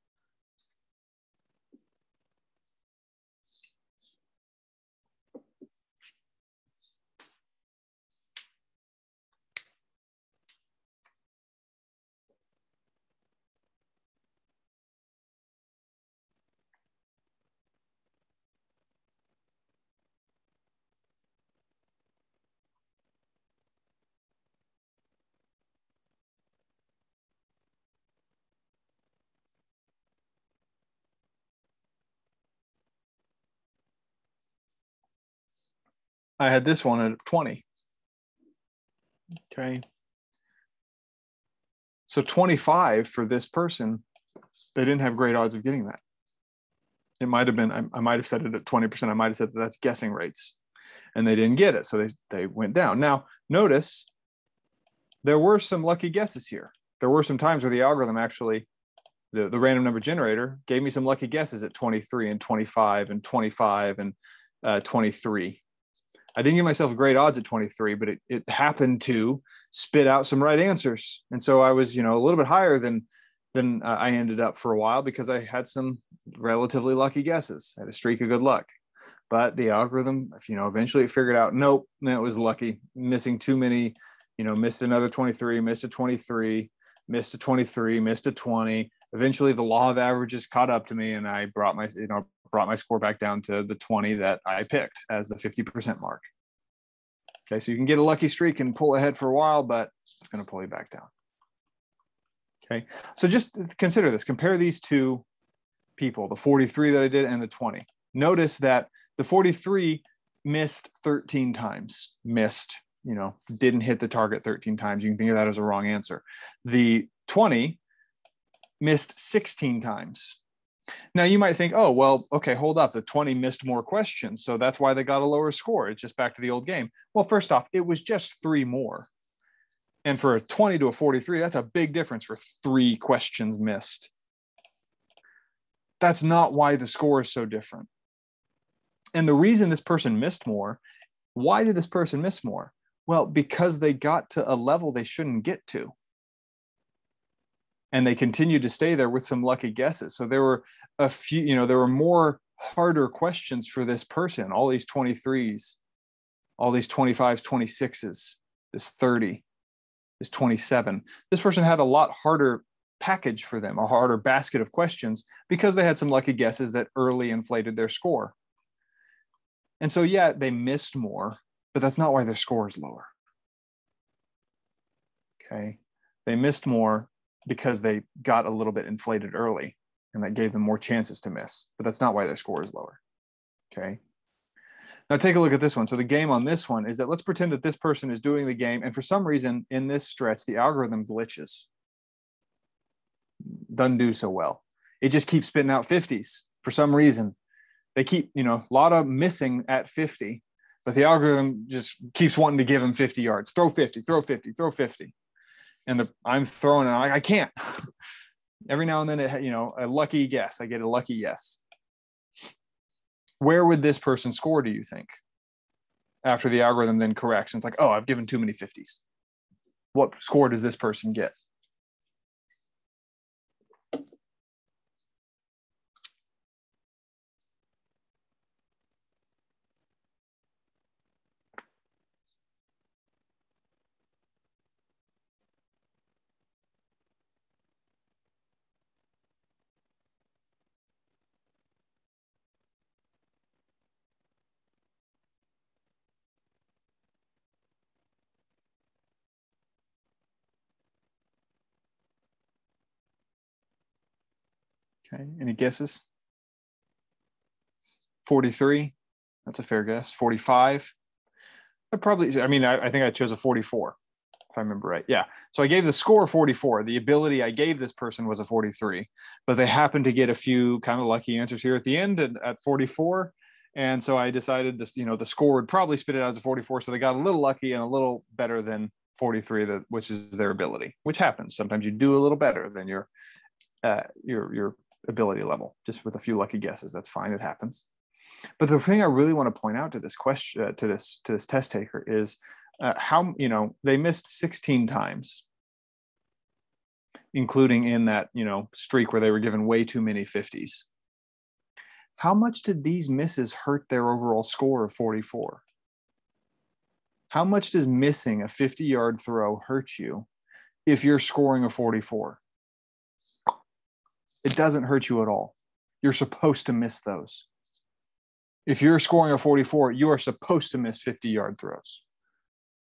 I had this one at 20. Okay. So 25 for this person, they didn't have great odds of getting that. It might have been, I, I might have said it at 20%. I might have said that that's guessing rates and they didn't get it. So they, they went down. Now, notice there were some lucky guesses here. There were some times where the algorithm actually, the, the random number generator gave me some lucky guesses at 23 and 25 and 25 and uh, 23. I didn't give myself great odds at 23, but it, it happened to spit out some right answers. And so I was, you know, a little bit higher than than uh, I ended up for a while because I had some relatively lucky guesses. I had a streak of good luck. But the algorithm, you know, eventually it figured out, nope, that was lucky, missing too many, you know, missed another 23, missed a 23, missed a 23, missed a 20. Eventually the law of averages caught up to me and I brought my, you know, brought my score back down to the 20 that I picked as the 50% mark. Okay, so you can get a lucky streak and pull ahead for a while, but it's going to pull you back down. Okay, so just consider this. Compare these two people, the 43 that I did and the 20. Notice that the 43 missed 13 times, missed, you know, didn't hit the target 13 times. You can think of that as a wrong answer. The 20 missed 16 times. Now you might think, oh, well, okay, hold up. The 20 missed more questions. So that's why they got a lower score. It's just back to the old game. Well, first off, it was just three more. And for a 20 to a 43, that's a big difference for three questions missed. That's not why the score is so different. And the reason this person missed more, why did this person miss more? Well, because they got to a level they shouldn't get to and they continued to stay there with some lucky guesses. So there were a few, you know, there were more harder questions for this person, all these 23s, all these 25s, 26s, this 30, this 27. This person had a lot harder package for them, a harder basket of questions because they had some lucky guesses that early inflated their score. And so, yeah, they missed more, but that's not why their score is lower. Okay. They missed more because they got a little bit inflated early and that gave them more chances to miss. But that's not why their score is lower. Okay. Now take a look at this one. So the game on this one is that let's pretend that this person is doing the game, and for some reason in this stretch, the algorithm glitches. Doesn't do so well. It just keeps spitting out 50s for some reason. They keep, you know, a lot of missing at 50, but the algorithm just keeps wanting to give them 50 yards. Throw 50, throw 50, throw 50 and the I'm throwing it. I, I can't. Every now and then, it, you know, a lucky guess. I get a lucky yes. Where would this person score? Do you think? After the algorithm then corrects, and it's like, oh, I've given too many 50s. What score does this person get? Okay, any guesses? 43, that's a fair guess. 45, I probably, I mean, I, I think I chose a 44, if I remember right. Yeah. So I gave the score 44. The ability I gave this person was a 43, but they happened to get a few kind of lucky answers here at the end at, at 44. And so I decided this, you know, the score would probably spit it out as a 44. So they got a little lucky and a little better than 43, that which is their ability, which happens. Sometimes you do a little better than your uh, your your ability level, just with a few lucky guesses. That's fine. It happens. But the thing I really want to point out to this question, uh, to this to this test taker, is uh, how you know they missed 16 times, including in that you know streak where they were given way too many 50s. How much did these misses hurt their overall score of 44? How much does missing a 50 yard throw hurt you if you're scoring a 44? It doesn't hurt you at all. You're supposed to miss those. If you're scoring a 44, you are supposed to miss 50 yard throws.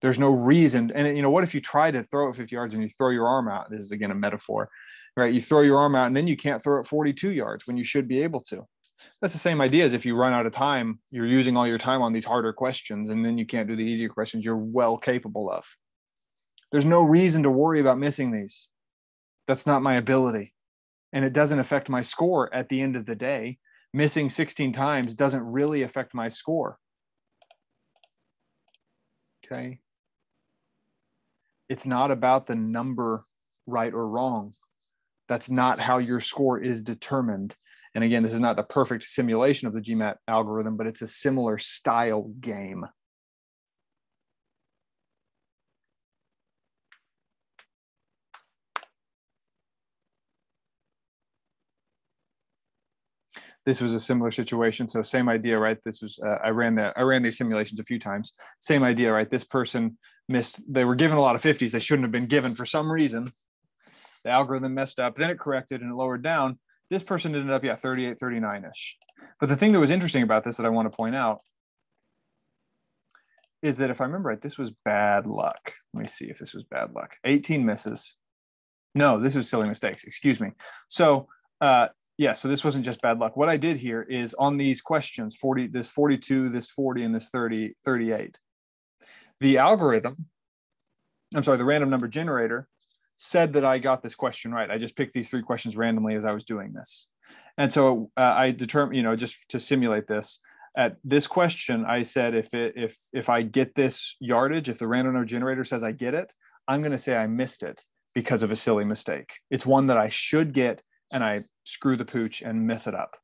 There's no reason. And you know, what if you try to throw it 50 yards and you throw your arm out? This is again a metaphor, right? You throw your arm out and then you can't throw it 42 yards when you should be able to. That's the same idea as if you run out of time, you're using all your time on these harder questions, and then you can't do the easier questions you're well capable of. There's no reason to worry about missing these. That's not my ability. And it doesn't affect my score at the end of the day. Missing 16 times doesn't really affect my score. Okay. It's not about the number right or wrong. That's not how your score is determined. And again, this is not the perfect simulation of the GMAT algorithm, but it's a similar style game. This was a similar situation. So same idea, right? This was uh, I ran that I ran these simulations a few times. Same idea, right? This person missed. They were given a lot of 50s. They shouldn't have been given for some reason. The algorithm messed up. Then it corrected and it lowered down. This person ended up, yeah, 38, 39 ish. But the thing that was interesting about this that I want to point out is that if I remember right, this was bad luck. Let me see if this was bad luck. 18 misses. No, this was silly mistakes. Excuse me. So uh, yeah, so this wasn't just bad luck. What I did here is on these questions, 40, this 42, this 40, and this 30, 38, the algorithm, I'm sorry, the random number generator said that I got this question right. I just picked these three questions randomly as I was doing this. And so uh, I determined, you know, just to simulate this, at this question, I said if it if if I get this yardage, if the random number generator says I get it, I'm going to say I missed it because of a silly mistake. It's one that I should get and I screw the pooch and mess it up.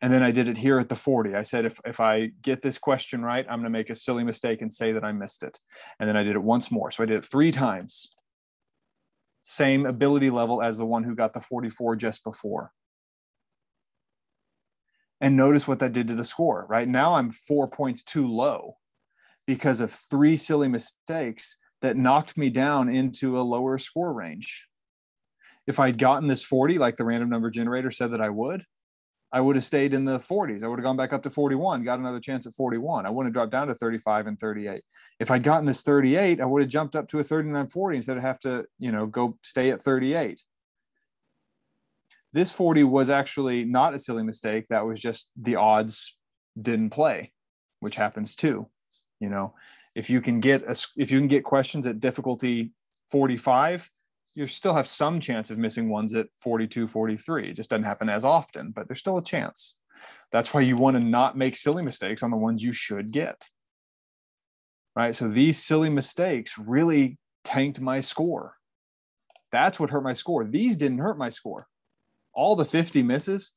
And then I did it here at the 40. I said, if, if I get this question right, I'm going to make a silly mistake and say that I missed it. And then I did it once more. So I did it three times. Same ability level as the one who got the 44 just before. And notice what that did to the score. Right now, I'm four points too low because of three silly mistakes that knocked me down into a lower score range if I'd gotten this 40, like the random number generator said that I would, I would have stayed in the 40s. I would have gone back up to 41, got another chance at 41. I wouldn't have dropped down to 35 and 38. If I'd gotten this 38, I would have jumped up to a 39 40 instead of have to, you know, go stay at 38. This 40 was actually not a silly mistake. That was just the odds didn't play, which happens too. You know, if you can get a, if you can get questions at difficulty 45, you still have some chance of missing ones at 42, 43. It just doesn't happen as often, but there's still a chance. That's why you want to not make silly mistakes on the ones you should get. Right. So these silly mistakes really tanked my score. That's what hurt my score. These didn't hurt my score. All the 50 misses,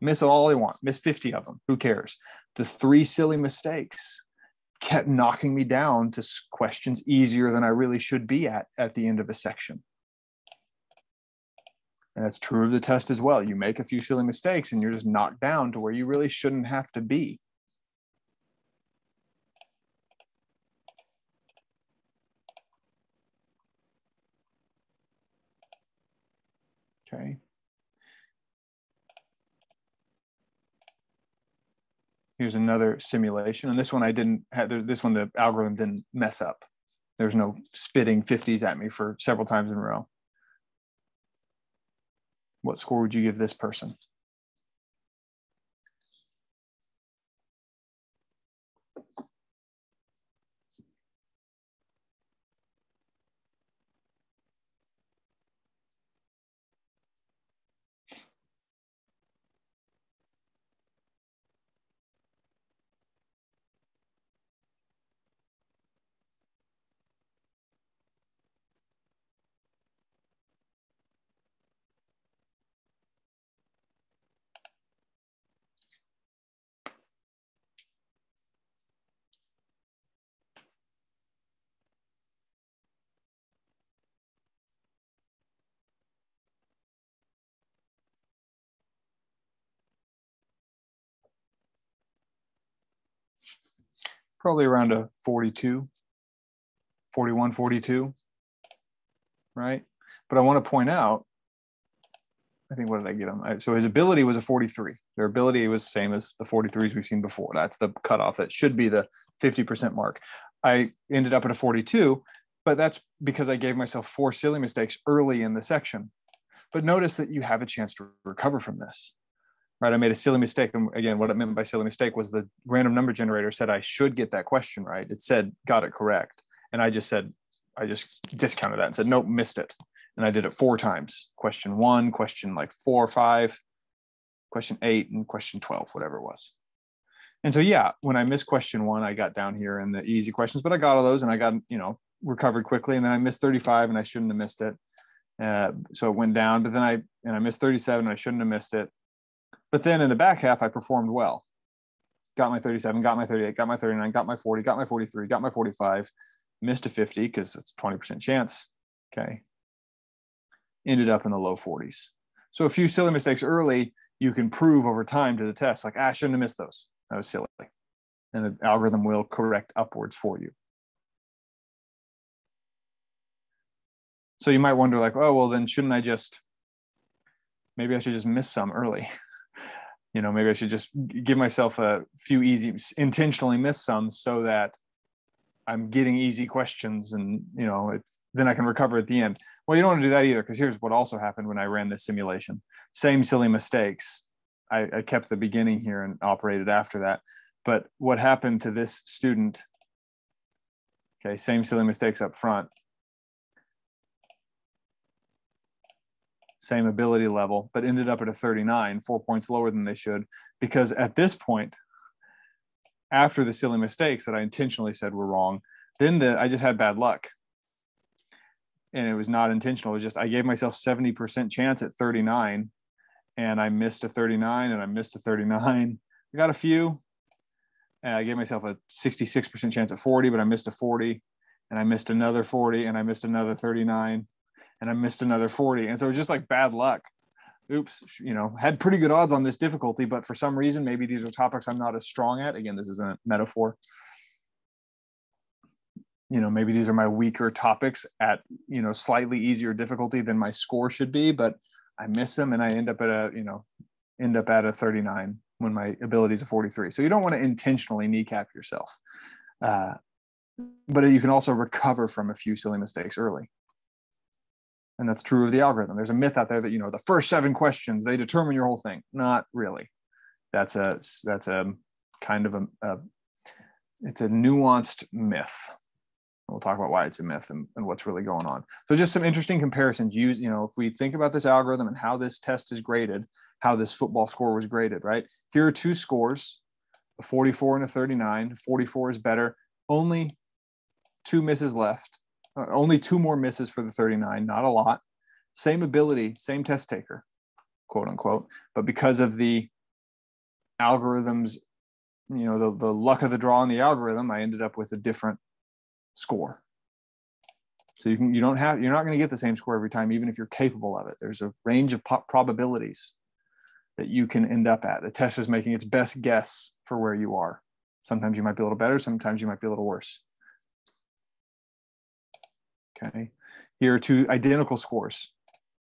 miss all they want, miss 50 of them. Who cares? The three silly mistakes kept knocking me down to questions easier than I really should be at at the end of a section. And that's true of the test as well. You make a few silly mistakes and you're just knocked down to where you really shouldn't have to be. Okay. Here's another simulation. And this one I didn't have, this one the algorithm didn't mess up. There's no spitting 50s at me for several times in a row. What score would you give this person? Probably around a 42, 41, 42, right? But I want to point out, I think, what did I get him? So his ability was a 43. Their ability was the same as the 43s we've seen before. That's the cutoff. That should be the 50% mark. I ended up at a 42, but that's because I gave myself four silly mistakes early in the section. But notice that you have a chance to recover from this right? I made a silly mistake. And again, what it meant by silly mistake was the random number generator said I should get that question right. It said got it correct. And I just said, I just discounted that and said, nope, missed it. And I did it four times. Question one, question like four or five, question eight, and question 12, whatever it was. And so, yeah, when I missed question one, I got down here in the easy questions, but I got all those and I got, you know, recovered quickly. And then I missed 35 and I shouldn't have missed it. Uh, so it went down, but then I, and I missed 37 and I shouldn't have missed it. But then in the back half, I performed well. Got my 37, got my 38, got my 39, got my 40, got my 43, got my 45, missed a 50 because it's 20% chance. Okay. Ended up in the low 40s. So a few silly mistakes early, you can prove over time to the test, like, ah, I shouldn't have missed those. That was silly. And the algorithm will correct upwards for you. So you might wonder, like, oh, well, then shouldn't I just, maybe I should just miss some early. you know, maybe I should just give myself a few easy, intentionally miss some so that I'm getting easy questions and, you know, it, then I can recover at the end. Well, you don't want to do that either because here's what also happened when I ran this simulation. Same silly mistakes. I, I kept the beginning here and operated after that. But what happened to this student? Okay, same silly mistakes up front. Same ability level, but ended up at a 39, four points lower than they should, because at this point, after the silly mistakes that I intentionally said were wrong, then the I just had bad luck. And it was not intentional. It was just I gave myself 70% chance at 39 and I missed a 39 and I missed a 39. I got a few. And I gave myself a 66% chance at 40, but I missed a 40 and I missed another 40 and I missed another 39 and I missed another 40. And so it was just like bad luck. Oops, you know, had pretty good odds on this difficulty, but for some reason, maybe these are topics I'm not as strong at. Again, this is a metaphor. You know, maybe these are my weaker topics at, you know, slightly easier difficulty than my score should be, but I miss them and I end up at a, you know, end up at a 39 when my ability is a 43. So you don't want to intentionally kneecap yourself. Uh, but you can also recover from a few silly mistakes early. And that's true of the algorithm. There's a myth out there that, you know, the first seven questions, they determine your whole thing. Not really. That's a, that's a kind of a, a it's a nuanced myth. We'll talk about why it's a myth and, and, what's really going on. So just some interesting comparisons. Use, you know, if we think about this algorithm and how this test is graded, how this football score was graded, right? Here are two scores, a 44 and a 39. 44 is better. Only two misses left. Uh, only two more misses for the 39, not a lot. Same ability, same test taker, quote unquote. But because of the algorithms, you know, the, the luck of the draw in the algorithm, I ended up with a different score. So you can you don't have you're not going to get the same score every time, even if you're capable of it. There's a range of probabilities that you can end up at. The test is making its best guess for where you are. Sometimes you might be a little better, sometimes you might be a little worse. Okay, here are two identical scores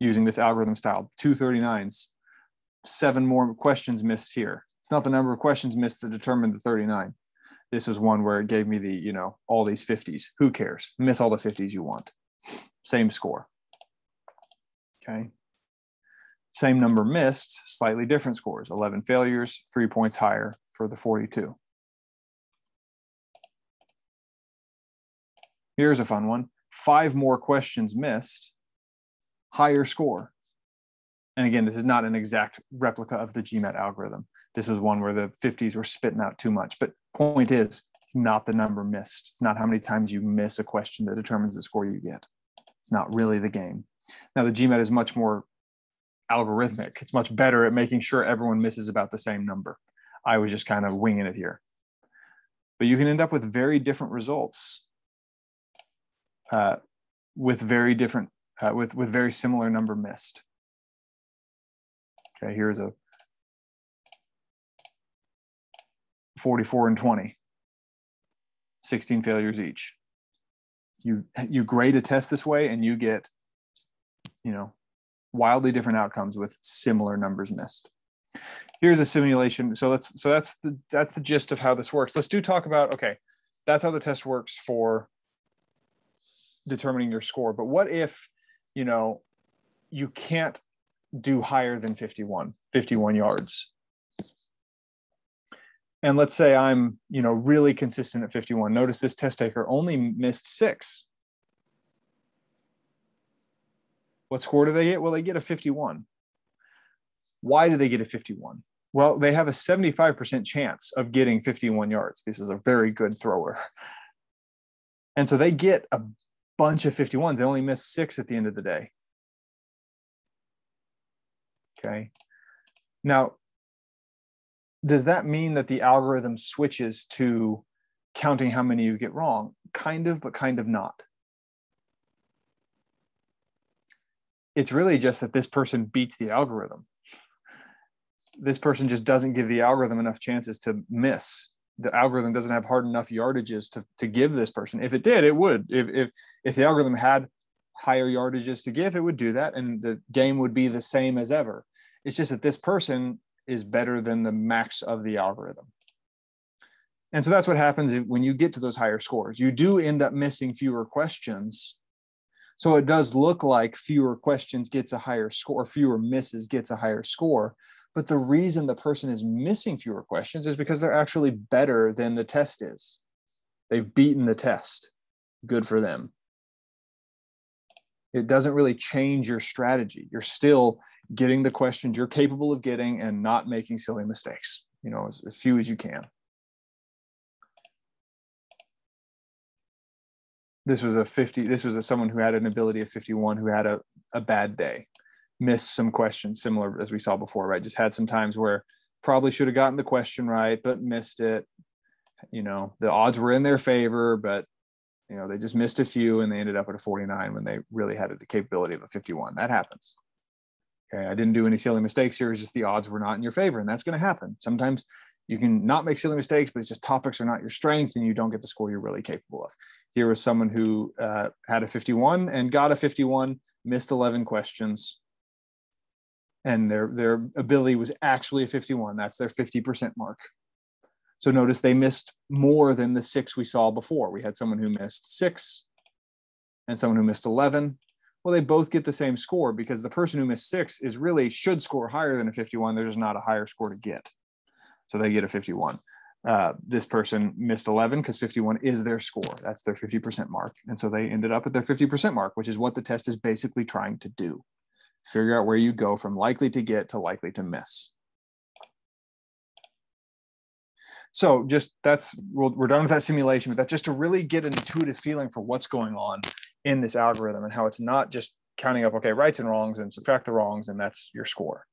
using this algorithm style, 239s, seven more questions missed here. It's not the number of questions missed that determine the 39 this is one where it gave me the you know all these 50s who cares? Miss all the 50s you want. Same score. Okay? Same number missed slightly different scores. 11 failures three points higher for the 42 here's a fun one five more questions missed higher score and again this is not an exact replica of the gmat algorithm this was one where the 50s were spitting out too much. But point is, it's not the number missed. It's not how many times you miss a question that determines the score you get. It's not really the game. Now, the GMAT is much more algorithmic. It's much better at making sure everyone misses about the same number. I was just kind of winging it here. But you can end up with very different results uh, with very different, uh, with, with very similar number missed. Okay, here's a 44 and 20, 16 failures each. You, you grade a test this way and you get, you know, wildly different outcomes with similar numbers missed. Here's a simulation. So let's, so that's the, that's the gist of how this works. Let's do talk about, okay, that's how the test works for determining your score. But what if, you know, you can't do higher than 51, 51 yards and let's say I'm, you know, really consistent at 51. Notice this test taker only missed six. What score do they get? Well, they get a 51. Why do they get a 51? Well, they have a 75% chance of getting 51 yards. This is a very good thrower. And so they get a bunch of 51s. They only miss six at the end of the day. Okay. Now, does that mean that the algorithm switches to counting how many you get wrong? Kind of, but kind of not. It's really just that this person beats the algorithm. This person just doesn't give the algorithm enough chances to miss. The algorithm doesn't have hard enough yardages to, to give this person. If it did, it would. If, if, if the algorithm had higher yardages to give, it would do that and the game would be the same as ever. It's just that this person is better than the max of the algorithm. And so that's what happens when you get to those higher scores. You do end up missing fewer questions. So it does look like fewer questions gets a higher score, fewer misses gets a higher score. But the reason the person is missing fewer questions is because they're actually better than the test is. They've beaten the test. Good for them. It doesn't really change your strategy. You're still getting the questions you're capable of getting and not making silly mistakes, you know, as, as few as you can. This was a 50, this was a, someone who had an ability of 51 who had a, a bad day, missed some questions similar as we saw before, right? Just had some times where probably should have gotten the question right, but missed it. You know, the odds were in their favor, but you know, they just missed a few and they ended up at a 49 when they really had the capability of a 51. That happens. Okay, I didn't do any silly mistakes here. It's just the odds were not in your favor, and that's going to happen. Sometimes you can not make silly mistakes, but it's just topics are not your strength, and you don't get the score you're really capable of. Here was someone who uh, had a 51 and got a 51, missed 11 questions, and their their ability was actually a 51. That's their 50% mark. So notice they missed more than the six we saw before. We had someone who missed six, and someone who missed 11, well, they both get the same score because the person who missed six is really should score higher than a 51. There's not a higher score to get. So they get a 51. Uh, this person missed 11 because 51 is their score. That's their 50% mark. And so they ended up at their 50% mark, which is what the test is basically trying to do. Figure out where you go from likely to get to likely to miss. So just that's, we're done with that simulation, but that's just to really get an intuitive feeling for what's going on in this algorithm and how it's not just counting up, okay, rights and wrongs and subtract the wrongs and that's your score.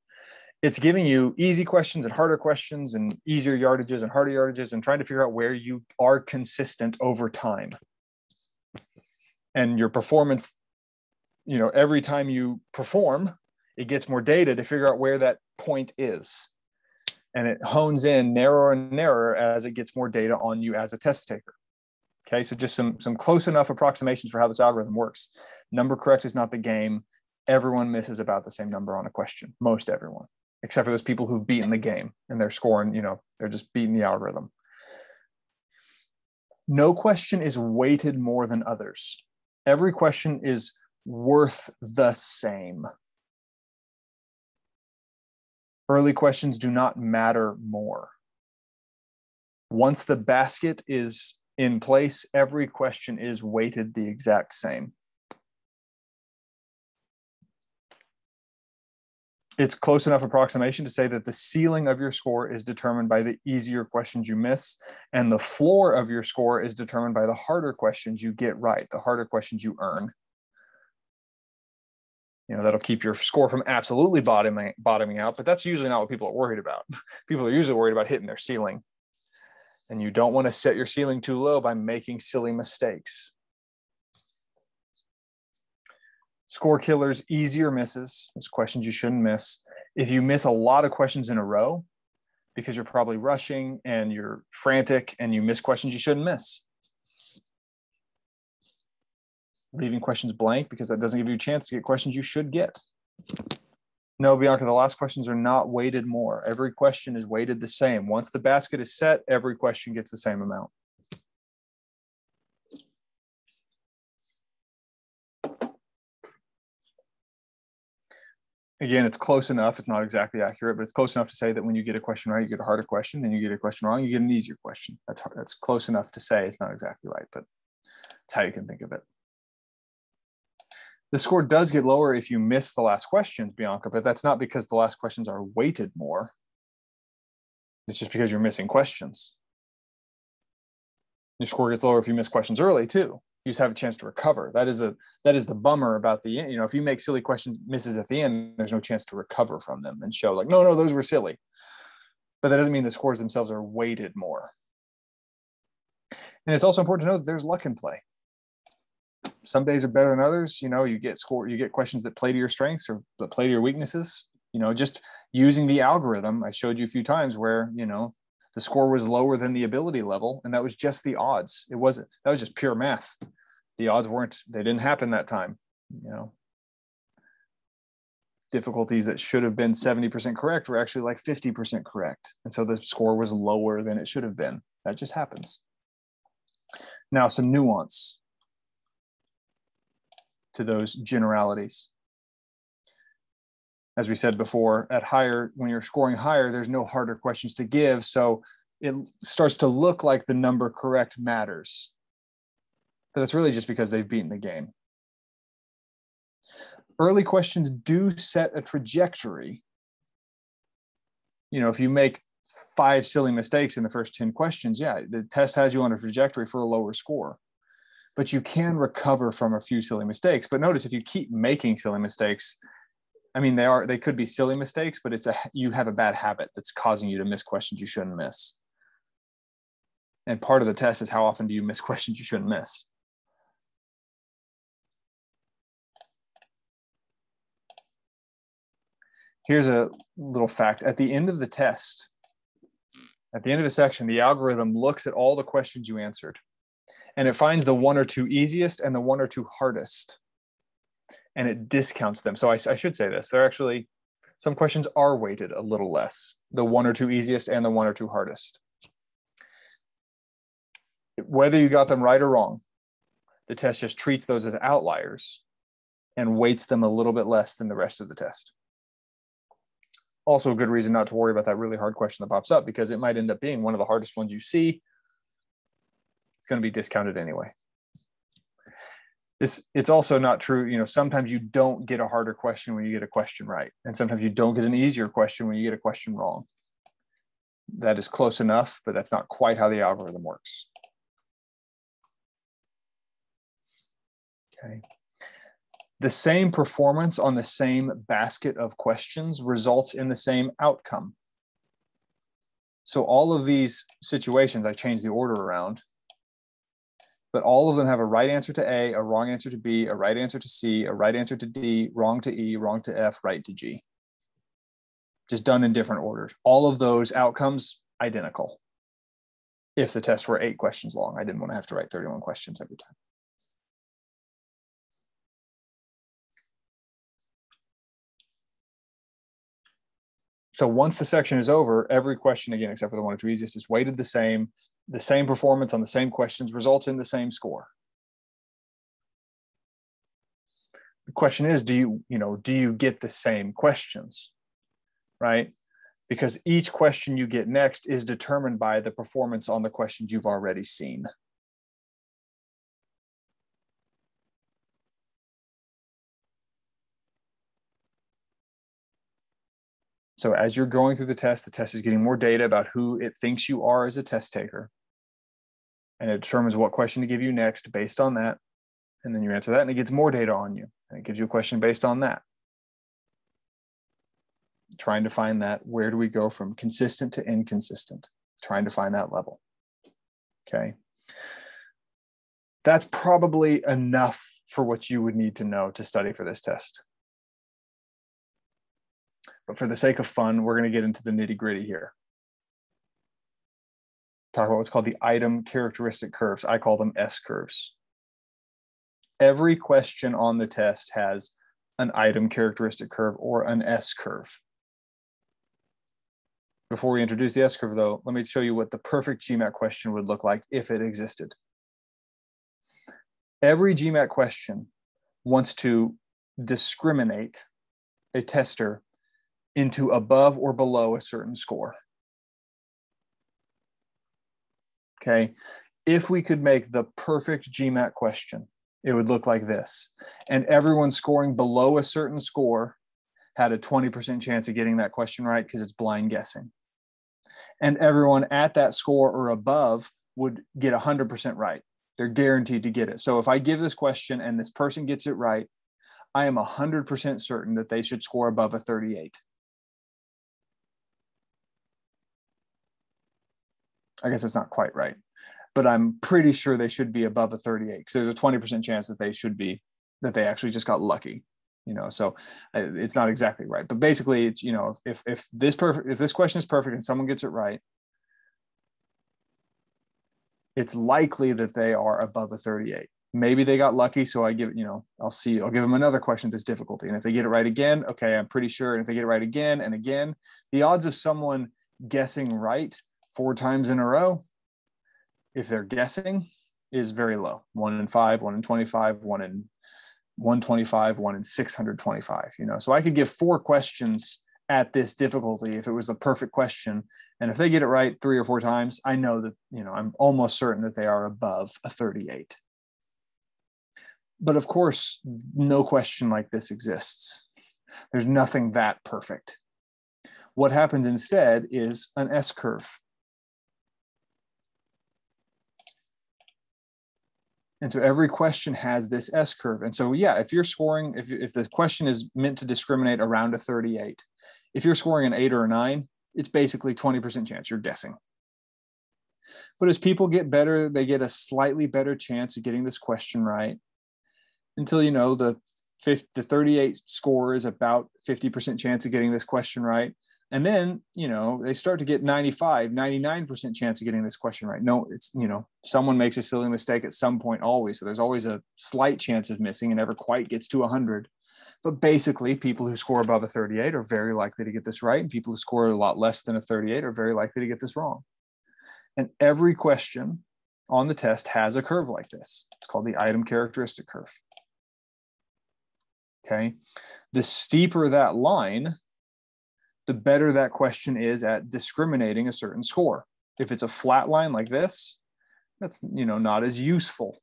It's giving you easy questions and harder questions and easier yardages and harder yardages and trying to figure out where you are consistent over time. And your performance, you know, every time you perform, it gets more data to figure out where that point is. And it hones in narrower and narrower as it gets more data on you as a test taker. Okay, so just some, some close enough approximations for how this algorithm works. Number correct is not the game. Everyone misses about the same number on a question, most everyone, except for those people who've beaten the game and they're scoring, you know, they're just beating the algorithm. No question is weighted more than others. Every question is worth the same. Early questions do not matter more. Once the basket is in place, every question is weighted the exact same. It's close enough approximation to say that the ceiling of your score is determined by the easier questions you miss, and the floor of your score is determined by the harder questions you get right, the harder questions you earn. You know, that'll keep your score from absolutely bottoming, bottoming out, but that's usually not what people are worried about. People are usually worried about hitting their ceiling and you don't want to set your ceiling too low by making silly mistakes. Score killers, easier misses. it's questions you shouldn't miss. If you miss a lot of questions in a row, because you're probably rushing and you're frantic and you miss questions you shouldn't miss. Leaving questions blank because that doesn't give you a chance to get questions you should get. No, Bianca, the last questions are not weighted more. Every question is weighted the same. Once the basket is set, every question gets the same amount. again, it's close enough. It's not exactly accurate, but it's close enough to say that when you get a question right, you get a harder question, and you get a question wrong, you get an easier question. That's hard. that's close enough to say it's not exactly right, but it's how you can think of it. The score does get lower if you miss the last questions, Bianca, but that's not because the last questions are weighted more. It's just because you're missing questions. Your score gets lower if you miss questions early too you just have a chance to recover. That is a that is the bummer about the you know if you make silly questions misses at the end, there's no chance to recover from them and show like no no those were silly. But that doesn't mean the scores themselves are weighted more. And it's also important to know that there's luck in play. Some days are better than others. You know, you get score you get questions that play to your strengths or that play to your weaknesses. You know, just using the algorithm I showed you a few times where you know the score was lower than the ability level and that was just the odds. It wasn't that was just pure math. The odds weren't they didn't happen that time you know. Difficulties that should have been 70% correct were actually like 50% correct and so the score was lower than it should have been. That just happens. Now some nuance to those generalities as we said before, at higher, when you're scoring higher, there's no harder questions to give. So it starts to look like the number correct matters. But that's really just because they've beaten the game. Early questions do set a trajectory. You know, if you make five silly mistakes in the first 10 questions, yeah, the test has you on a trajectory for a lower score. But you can recover from a few silly mistakes. But notice if you keep making silly mistakes, I mean, they are they could be silly mistakes, but it's a you have a bad habit that's causing you to miss questions you shouldn't miss. And part of the test is how often do you miss questions you shouldn't miss. Here's a little fact. At the end of the test, at the end of a section, the algorithm looks at all the questions you answered and it finds the one or two easiest and the one or two hardest and it discounts them. So I, I should say this: they're actually some questions are weighted a little less, the one or two easiest and the one or two hardest. Whether you got them right or wrong, the test just treats those as outliers and weights them a little bit less than the rest of the test. Also, a good reason not to worry about that really hard question that pops up because it might end up being one of the hardest ones you see. Going to be discounted anyway. This it's also not true you know sometimes you don't get a harder question when you get a question right and sometimes you don't get an easier question when you get a question wrong. That is close enough but that's not quite how the algorithm works. Okay. The same performance on the same basket of questions results in the same outcome. So all of these situations i changed the order around but all of them have a right answer to A, a wrong answer to B, a right answer to C, a right answer to D, wrong to E, wrong to F, right to G. Just done in different orders. All of those outcomes identical. If the test were eight questions long, I didn't want to have to write 31 questions every time. So once the section is over, every question again, except for the one or two easiest, is weighted the same the same performance on the same questions results in the same score. The question is, do you, you know, do you get the same questions? Right? Because each question you get next is determined by the performance on the questions you've already seen. So as you're going through the test, the test is getting more data about who it thinks you are as a test taker and it determines what question to give you next based on that. And then you answer that and it gets more data on you and it gives you a question based on that. Trying to find that where do we go from consistent to inconsistent, trying to find that level. Okay. That's probably enough for what you would need to know to study for this test. But for the sake of fun, we're going to get into the nitty gritty here talk about what's called the item characteristic curves. I call them S curves. Every question on the test has an item characteristic curve or an S curve. Before we introduce the S curve though, let me show you what the perfect GMAT question would look like if it existed. Every GMAT question wants to discriminate a tester into above or below a certain score. Okay. If we could make the perfect GMAT question, it would look like this. And everyone scoring below a certain score had a 20% chance of getting that question right because it's blind guessing. And everyone at that score or above would get 100% right. They're guaranteed to get it. So if I give this question and this person gets it right, I am 100% certain that they should score above a 38. I guess it's not quite right, but I'm pretty sure they should be above a 38 because there's a 20% chance that they should be, that they actually just got lucky you know so it's not exactly right but basically it's you know if if this perfect if this question is perfect and someone gets it right it's likely that they are above a 38 maybe they got lucky so i give you know i'll see i'll give them another question that's difficulty and if they get it right again okay i'm pretty sure and if they get it right again and again the odds of someone guessing right four times in a row if they're guessing is very low one in five one in 25 one in 125, one in 625, you know. So I could give four questions at this difficulty if it was a perfect question. And if they get it right three or four times, I know that, you know, I'm almost certain that they are above a 38. But of course, no question like this exists. There's nothing that perfect. What happens instead is an S curve. And so every question has this S curve. And so, yeah, if you're scoring, if, if the question is meant to discriminate around a 38, if you're scoring an eight or a nine, it's basically 20% chance you're guessing. But as people get better, they get a slightly better chance of getting this question right until, you know, the, 50, the 38 score is about 50% chance of getting this question right and then you know they start to get 95 99% chance of getting this question right. No it's you know someone makes a silly mistake at some point always. So there's always a slight chance of missing. And never quite gets to 100 but basically people who score above a 38 are very likely to get this right. And people who score a lot less than a 38 are very likely to get this wrong. And every question on the test has a curve like this. It's called the item characteristic curve. Okay? The steeper that line the better that question is at discriminating a certain score. If it's a flat line like this, that's you know not as useful.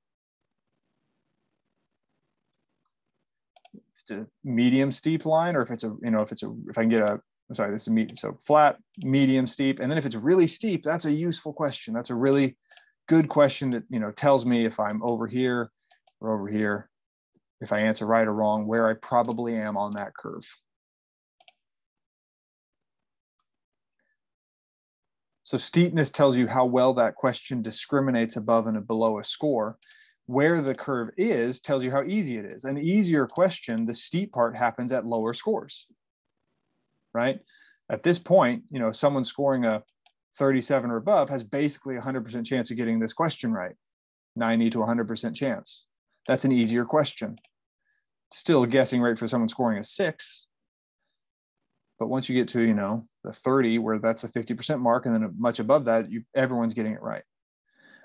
If it's a medium steep line, or if it's a you know if it's a if I can get a I'm sorry this is medium so flat, medium, steep, and then if it's really steep, that's a useful question. That's a really good question that you know tells me if I'm over here or over here, if I answer right or wrong, where I probably am on that curve. So steepness tells you how well that question discriminates above and below a score. Where the curve is tells you how easy it is. An easier question, the steep part happens at lower scores, right? At this point, you know, someone scoring a 37 or above has basically a 100% chance of getting this question right, 90 to 100% chance. That's an easier question. Still guessing rate for someone scoring a six, but once you get to, you know, the 30, where that's a 50% mark, and then much above that, you everyone's getting it right.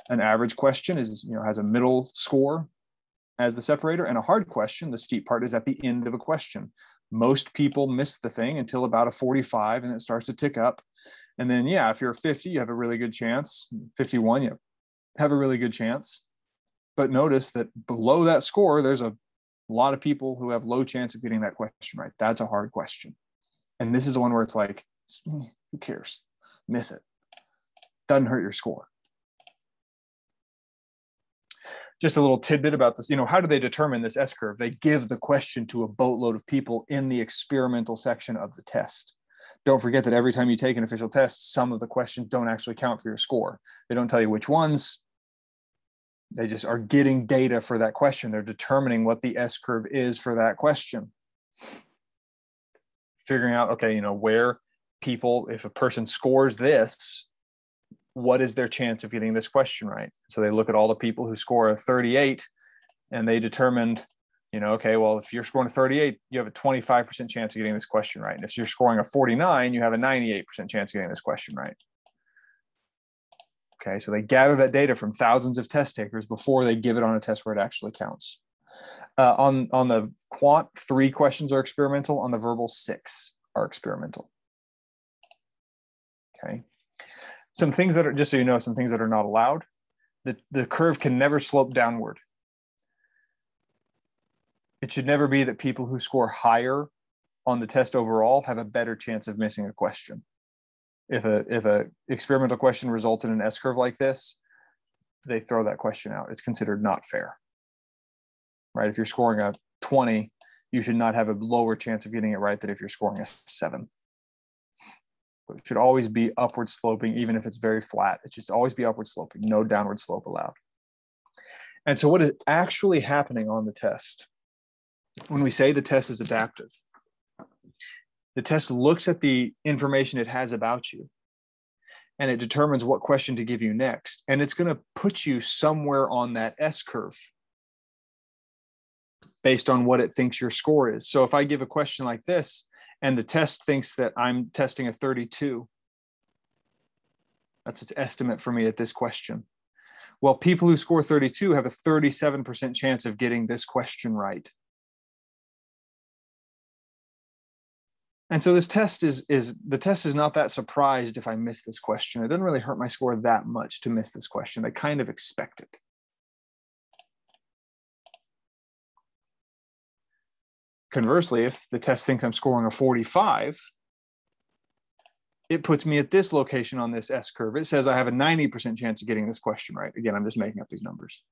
An average question is, you know, has a middle score as the separator, and a hard question, the steep part is at the end of a question. Most people miss the thing until about a 45, and it starts to tick up. And then, yeah, if you're 50, you have a really good chance. 51, you have a really good chance. But notice that below that score, there's a lot of people who have low chance of getting that question right. That's a hard question. And this is the one where it's like, who cares? Miss it. Doesn't hurt your score. Just a little tidbit about this. You know, how do they determine this S curve? They give the question to a boatload of people in the experimental section of the test. Don't forget that every time you take an official test, some of the questions don't actually count for your score. They don't tell you which ones. They just are getting data for that question. They're determining what the S curve is for that question figuring out okay you know where people if a person scores this what is their chance of getting this question right? So they look at all the people who score a 38 and they determined you know okay well if you're scoring a 38 you have a 25% chance of getting this question right. And if you're scoring a 49 you have a 98% chance of getting this question right. Okay so they gather that data from thousands of test takers before they give it on a test where it actually counts Uh, on on the quant, three questions are experimental. On the verbal, six are experimental. Okay. Some things that are just so you know, some things that are not allowed. The the curve can never slope downward. It should never be that people who score higher on the test overall have a better chance of missing a question. If a if a experimental question results in an S curve like this, they throw that question out. It's considered not fair. Right? If you're scoring a 20, you should not have a lower chance of getting it right than if you're scoring a seven. It should always be upward sloping, even if it's very flat. It should always be upward sloping, no downward slope allowed. And so, what is actually happening on the test when we say the test is adaptive? The test looks at the information it has about you and it determines what question to give you next. And it's going to put you somewhere on that S curve based on what it thinks your score is. So if I give a question like this and the test thinks that I'm testing a 32, that's its estimate for me at this question. Well, people who score 32 have a 37% chance of getting this question right. And so this test is is the test is not that surprised if I miss this question. It doesn't really hurt my score that much to miss this question. I kind of expect it. Conversely, if the test thinks I'm scoring a 45, it puts me at this location on this S curve. It says I have a 90% chance of getting this question right. Again, I'm just making up these numbers.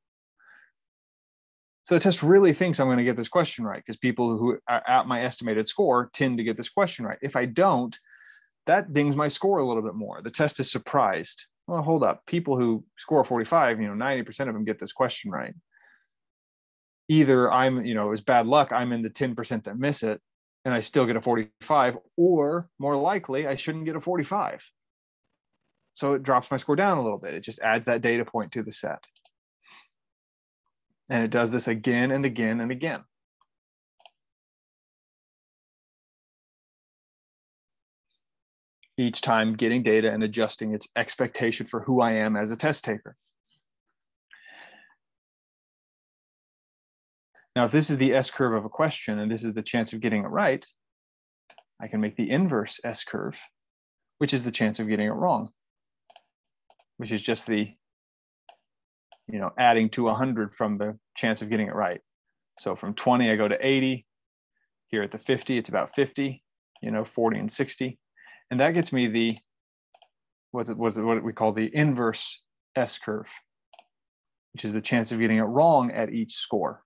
So the test really thinks I'm going to get this question right because people who are at my estimated score tend to get this question right. If I don't, that dings my score a little bit more. The test is surprised. Well, hold up. People who score 45, you know, 90% of them get this question right. Either I'm, you know, it's bad luck, I'm in the 10% that miss it and I still get a 45, or more likely, I shouldn't get a 45. So it drops my score down a little bit. It just adds that data point to the set. And it does this again and again and again. Each time getting data and adjusting its expectation for who I am as a test taker. Now, if this is the S curve of a question and this is the chance of getting it right, I can make the inverse S curve, which is the chance of getting it wrong, which is just the you know, adding to 100 from the chance of getting it right. So from 20, I go to 80. Here at the 50, it's about 50, you know, 40 and 60. And that gets me the, what's it, what's it, what we call the inverse S curve, which is the chance of getting it wrong at each score.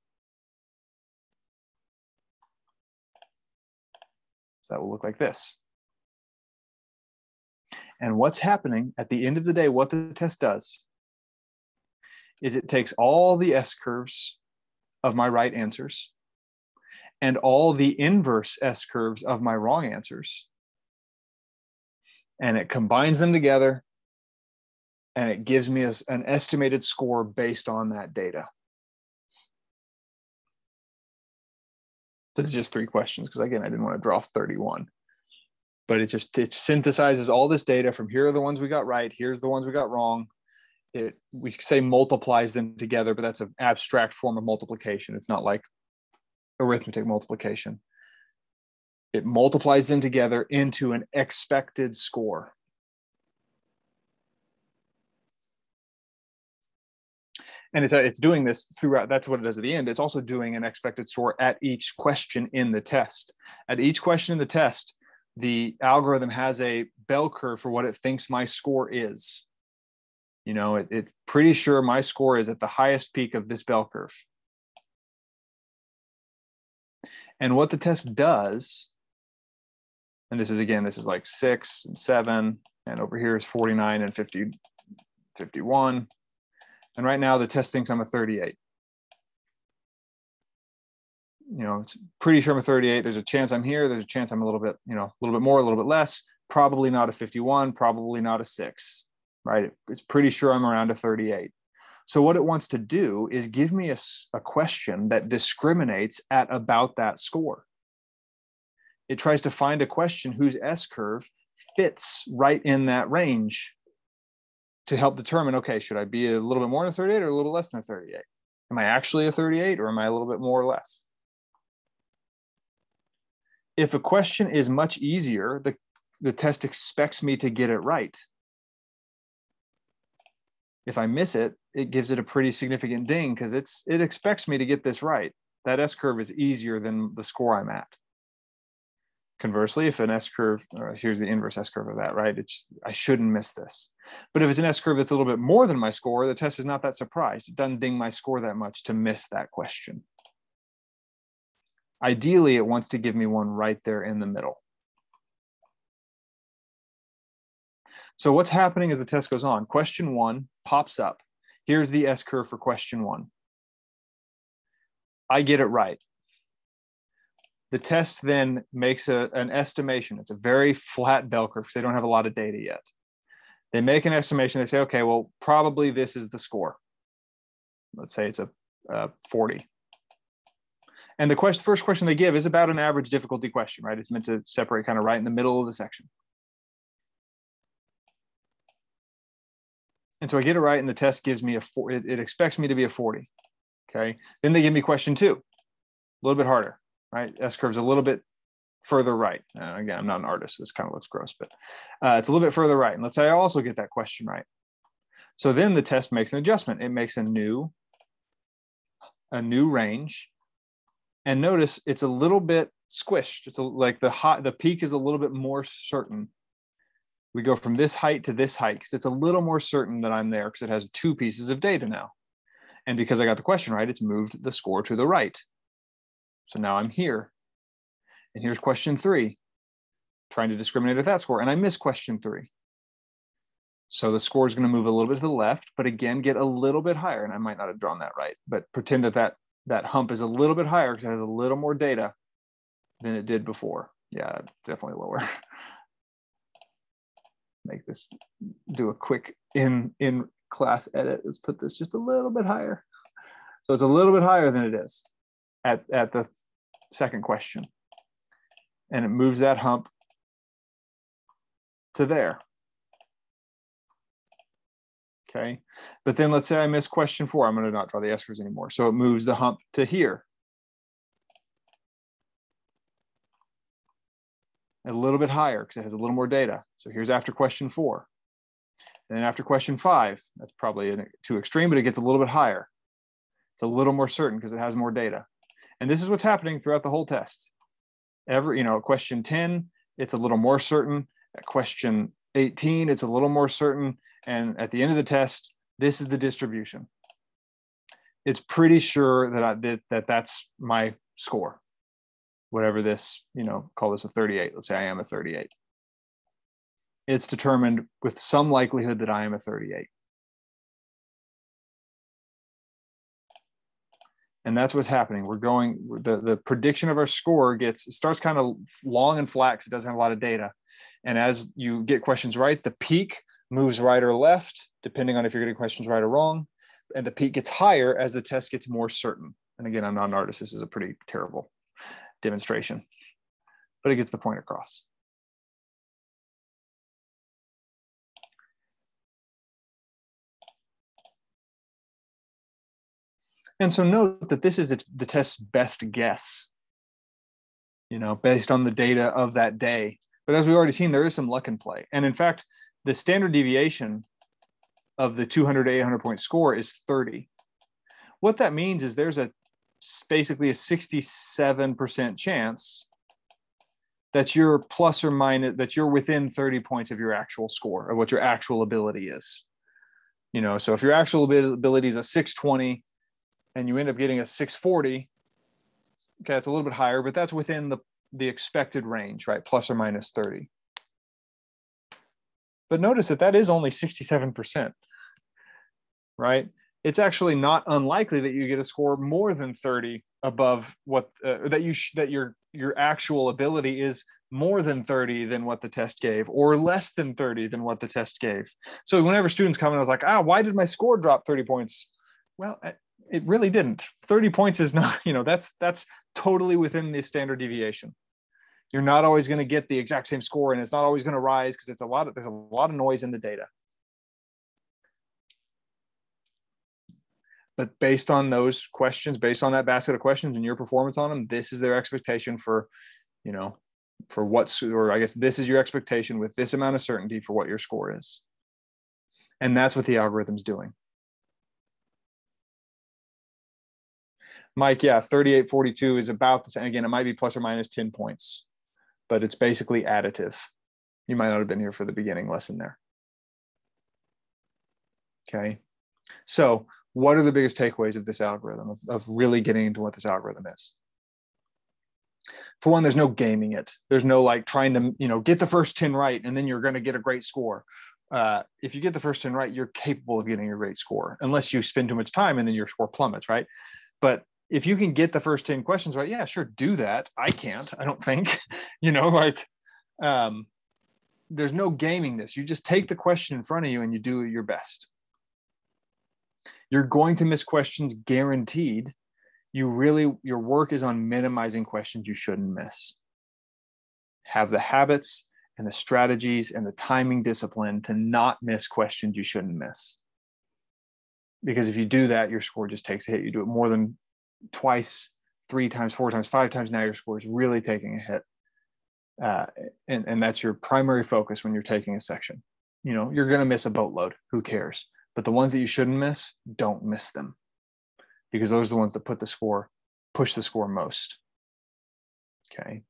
So that will look like this. And what's happening at the end of the day, what the test does is it takes all the S curves of my right answers and all the inverse S curves of my wrong answers. And it combines them together and it gives me an estimated score based on that data. This is just three questions because again, I didn't want to draw 31. But it just it synthesizes all this data from here are the ones we got right, here's the ones we got wrong, it we say multiplies them together, but that's an abstract form of multiplication. It's not like arithmetic multiplication. It multiplies them together into an expected score. And it's, uh, it's doing this throughout. That's what it does at the end. It's also doing an expected score at each question in the test. At each question in the test, the algorithm has a bell curve for what it thinks my score is you know, it, it's pretty sure my score is at the highest peak of this bell curve. And what the test does, and this is again, this is like six and seven, and over here is 49 and 50, 51. And right now the test thinks I'm a 38. You know, it's pretty sure I'm a 38. There's a chance I'm here. There's a chance I'm a little bit, you know, a little bit more, a little bit less. Probably not a 51, probably not a six right? It's pretty sure I'm around a 38. So what it wants to do is give me a, a question that discriminates at about that score. It tries to find a question whose S curve fits right in that range to help determine, okay, should I be a little bit more than a 38 or a little less than a 38? Am I actually a 38 or am I a little bit more or less? If a question is much easier, the, the test expects me to get it right. If I miss it, it gives it a pretty significant ding because it's it expects me to get this right. That S curve is easier than the score I'm at. Conversely, if an S curve, here's the inverse S curve of that, right? It's I shouldn't miss this. But if it's an S curve that's a little bit more than my score, the test is not that surprised. It doesn't ding my score that much to miss that question. Ideally, it wants to give me one right there in the middle. So what's happening as the test goes on? Question one pops up. Here's the S curve for question one. I get it right the test then makes a, an estimation. It's a very flat bell curve because they don't have a lot of data yet. They make an estimation. They say, okay, well, probably this is the score. Let's say it's a, a 40. And the first question they give is about an average difficulty question, right? It's meant to separate kind of right in the middle of the section. And so I get it right, and the test gives me a four, it, it expects me to be a 40. Okay. Then they give me question two, a little bit harder right? S curve's a little bit further right. Uh, again, I'm not an artist. This kind of looks gross, but uh, it's a little bit further right. And let's say I also get that question right. So then the test makes an adjustment. It makes a new, a new range. And notice it's a little bit squished. It's a, like the hot, the peak is a little bit more certain. We go from this height to this height because it's a little more certain that I'm there because it has two pieces of data now. And because I got the question right, it's moved the score to the right. So now I'm here. And here's question three, trying to discriminate at that score. And I miss question three. So the score is going to move a little bit to the left, but again, get a little bit higher. And I might not have drawn that right, but pretend that that, that hump is a little bit higher because it has a little more data than it did before. Yeah, definitely lower. Make this, do a quick in, in class edit. Let's put this just a little bit higher. So it's a little bit higher than it is at, at the second question. And it moves that hump to there. Okay, but then let's say I miss question four. I'm going to not draw the S curves anymore. So it moves the hump to here. A little bit higher because it has a little more data. So here's after question four. And then after question five, that's probably too extreme, but it gets a little bit higher. It's a little more certain because it has more data. And this is what's happening throughout the whole test. Every, you know, question 10, it's a little more certain. At question 18, it's a little more certain. And at the end of the test, this is the distribution. It's pretty sure that I did that that's my score. Whatever this, you know, call this a 38. Let's say I am a 38. It's determined with some likelihood that I am a 38. And that's what's happening. We're going the, the prediction of our score gets starts kind of long and flat because it doesn't have a lot of data. And as you get questions right the peak moves right or left depending on if you're getting questions right or wrong. And the peak gets higher as the test gets more certain. And again i'm not an artist. This is a pretty terrible demonstration. But it gets the point across And so note that this is the test's best guess, you know, based on the data of that day. But as we've already seen, there is some luck in play. And in fact, the standard deviation of the 200 to 800 point score is 30. What that means is there's a basically a 67% chance that you're plus or minus that you're within 30 points of your actual score of what your actual ability is. You know, so if your actual ability is a 620 and you end up getting a 640 okay it's a little bit higher but that's within the the expected range right? Plus or minus 30 but notice that that is only 67% right? It's actually not unlikely that you get a score more than 30 above what uh, that you that your your actual ability is more than 30 than what the test gave or less than 30 than what the test gave. So whenever students come and i was like ah why did my score drop 30 points? Well it really didn't 30 points is not you know that's that's totally within the standard deviation you're not always going to get the exact same score and it's not always going to rise because it's a lot of there's a lot of noise in the data but based on those questions, based on that basket of questions and your performance on them, this is their expectation for, you know, for what's, or I guess this is your expectation with this amount of certainty for what your score is. And that's what the algorithm's doing. Mike, yeah, 3842 is about the same. Again, it might be plus or minus 10 points, but it's basically additive. You might not have been here for the beginning lesson there. Okay. So, what are the biggest takeaways of this algorithm, of, of really getting into what this algorithm is? For one, there's no gaming it. There's no like trying to, you know, get the first 10 right and then you're going to get a great score. Uh, if you get the first 10 right, you're capable of getting a great score, unless you spend too much time and then your score plummets, right? But if you can get the first 10 questions right, yeah, sure, do that. I can't, I don't think, you know, like um, there's no gaming this. You just take the question in front of you and you do your best. You're going to miss questions guaranteed. You really, your work is on minimizing questions you shouldn't miss. Have the habits and the strategies and the timing discipline to not miss questions you shouldn't miss. Because if you do that, your score just takes a hit. You do it more than twice, three times, four times, five times, now your score is really taking a hit. Uh, and, and that's your primary focus when you're taking a section. You know, you're going to miss a boatload. Who cares? But the ones that you shouldn't miss, don't miss them because those are the ones that put the score, push the score most. Okay.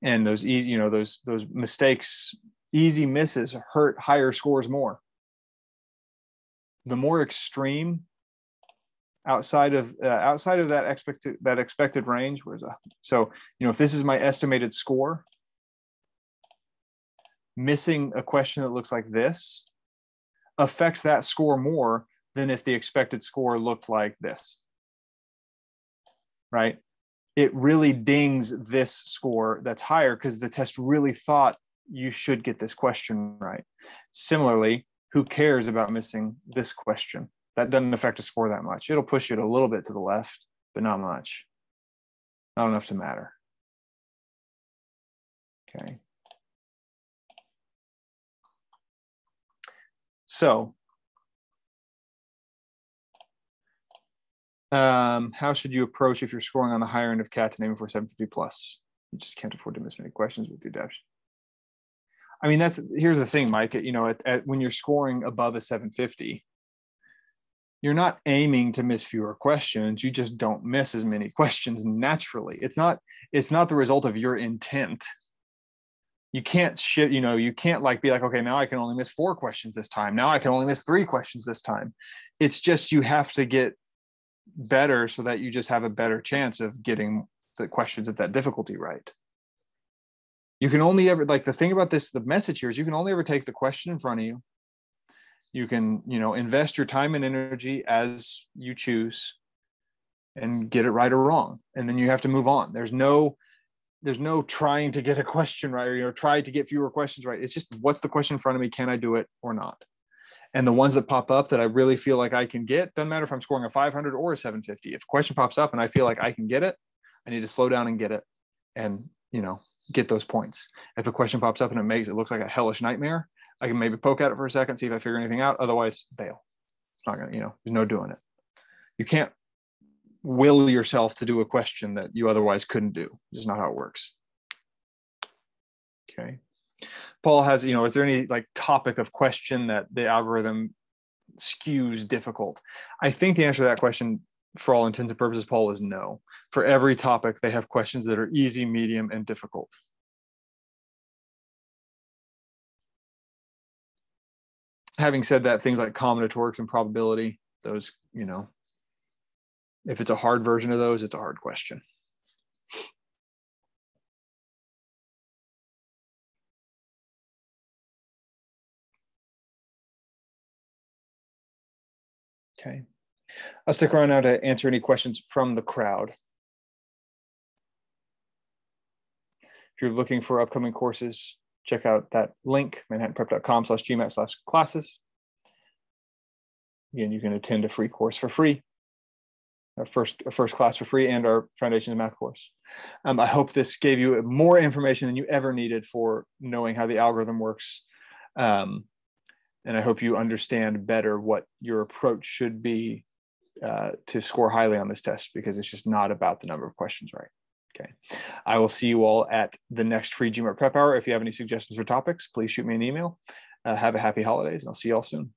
And those easy, you know, those those mistakes, easy misses hurt higher scores more. The more extreme outside of uh, outside of that expected that expected range where's a so you know if this is my estimated score missing a question that looks like this affects that score more than if the expected score looked like this right? It really dings this score that's higher because the test really thought you should get this question right. Similarly who cares about missing this question that doesn't affect a score that much. It'll push it a little bit to the left, but not much. Not enough to matter. Okay. So, um, how should you approach if you're scoring on the higher end of CAT and aiming for 750 plus? You just can't afford to miss many questions with your depth. I mean, that's here's the thing, Mike. You know, at, at, when you're scoring above a 750, you're not aiming to miss fewer questions you just don't miss as many questions naturally. It's not it's not the result of your intent. You can't shit you know you can't like be like okay now i can only miss four questions this time. Now i can only miss three questions this time. It's just you have to get better so that you just have a better chance of getting the questions at that difficulty right. You can only ever like the thing about this the message here is you can only ever take the question in front of you you can you know invest your time and energy as you choose and get it right or wrong and then you have to move on. There's no there's no trying to get a question right or you know try to get fewer questions right. It's just what's the question in front of me? Can i do it or not? And the ones that pop up that i really feel like i can get doesn't matter if i'm scoring a 500 or a 750 if a question pops up and i feel like i can get it i need to slow down and get it and you know get those points. If a question pops up and it makes it looks like a hellish nightmare I can maybe poke at it for a second, see if I figure anything out. Otherwise, bail. It's not gonna, you know, there's no doing it. You can't will yourself to do a question that you otherwise couldn't do. It's not how it works. Okay. Paul has, you know, is there any like topic of question that the algorithm skews difficult? I think the answer to that question, for all intents and purposes, Paul, is no. For every topic, they have questions that are easy, medium, and difficult. Having said that, things like combinatorics and probability, those, you know, if it's a hard version of those, it's a hard question. Okay. I'll stick around now to answer any questions from the crowd. If you're looking for upcoming courses, check out that link, manhattanprep.com slash gmat slash classes. Again, you can attend a free course for free, our first, our first class for free, and our Foundations of Math course. Um, I hope this gave you more information than you ever needed for knowing how the algorithm works. Um, and I hope you understand better what your approach should be uh, to score highly on this test because it's just not about the number of questions right. Okay. I will see you all at the next free GMAT prep hour. If you have any suggestions for topics, please shoot me an email. Uh, have a happy holidays and I'll see you all soon.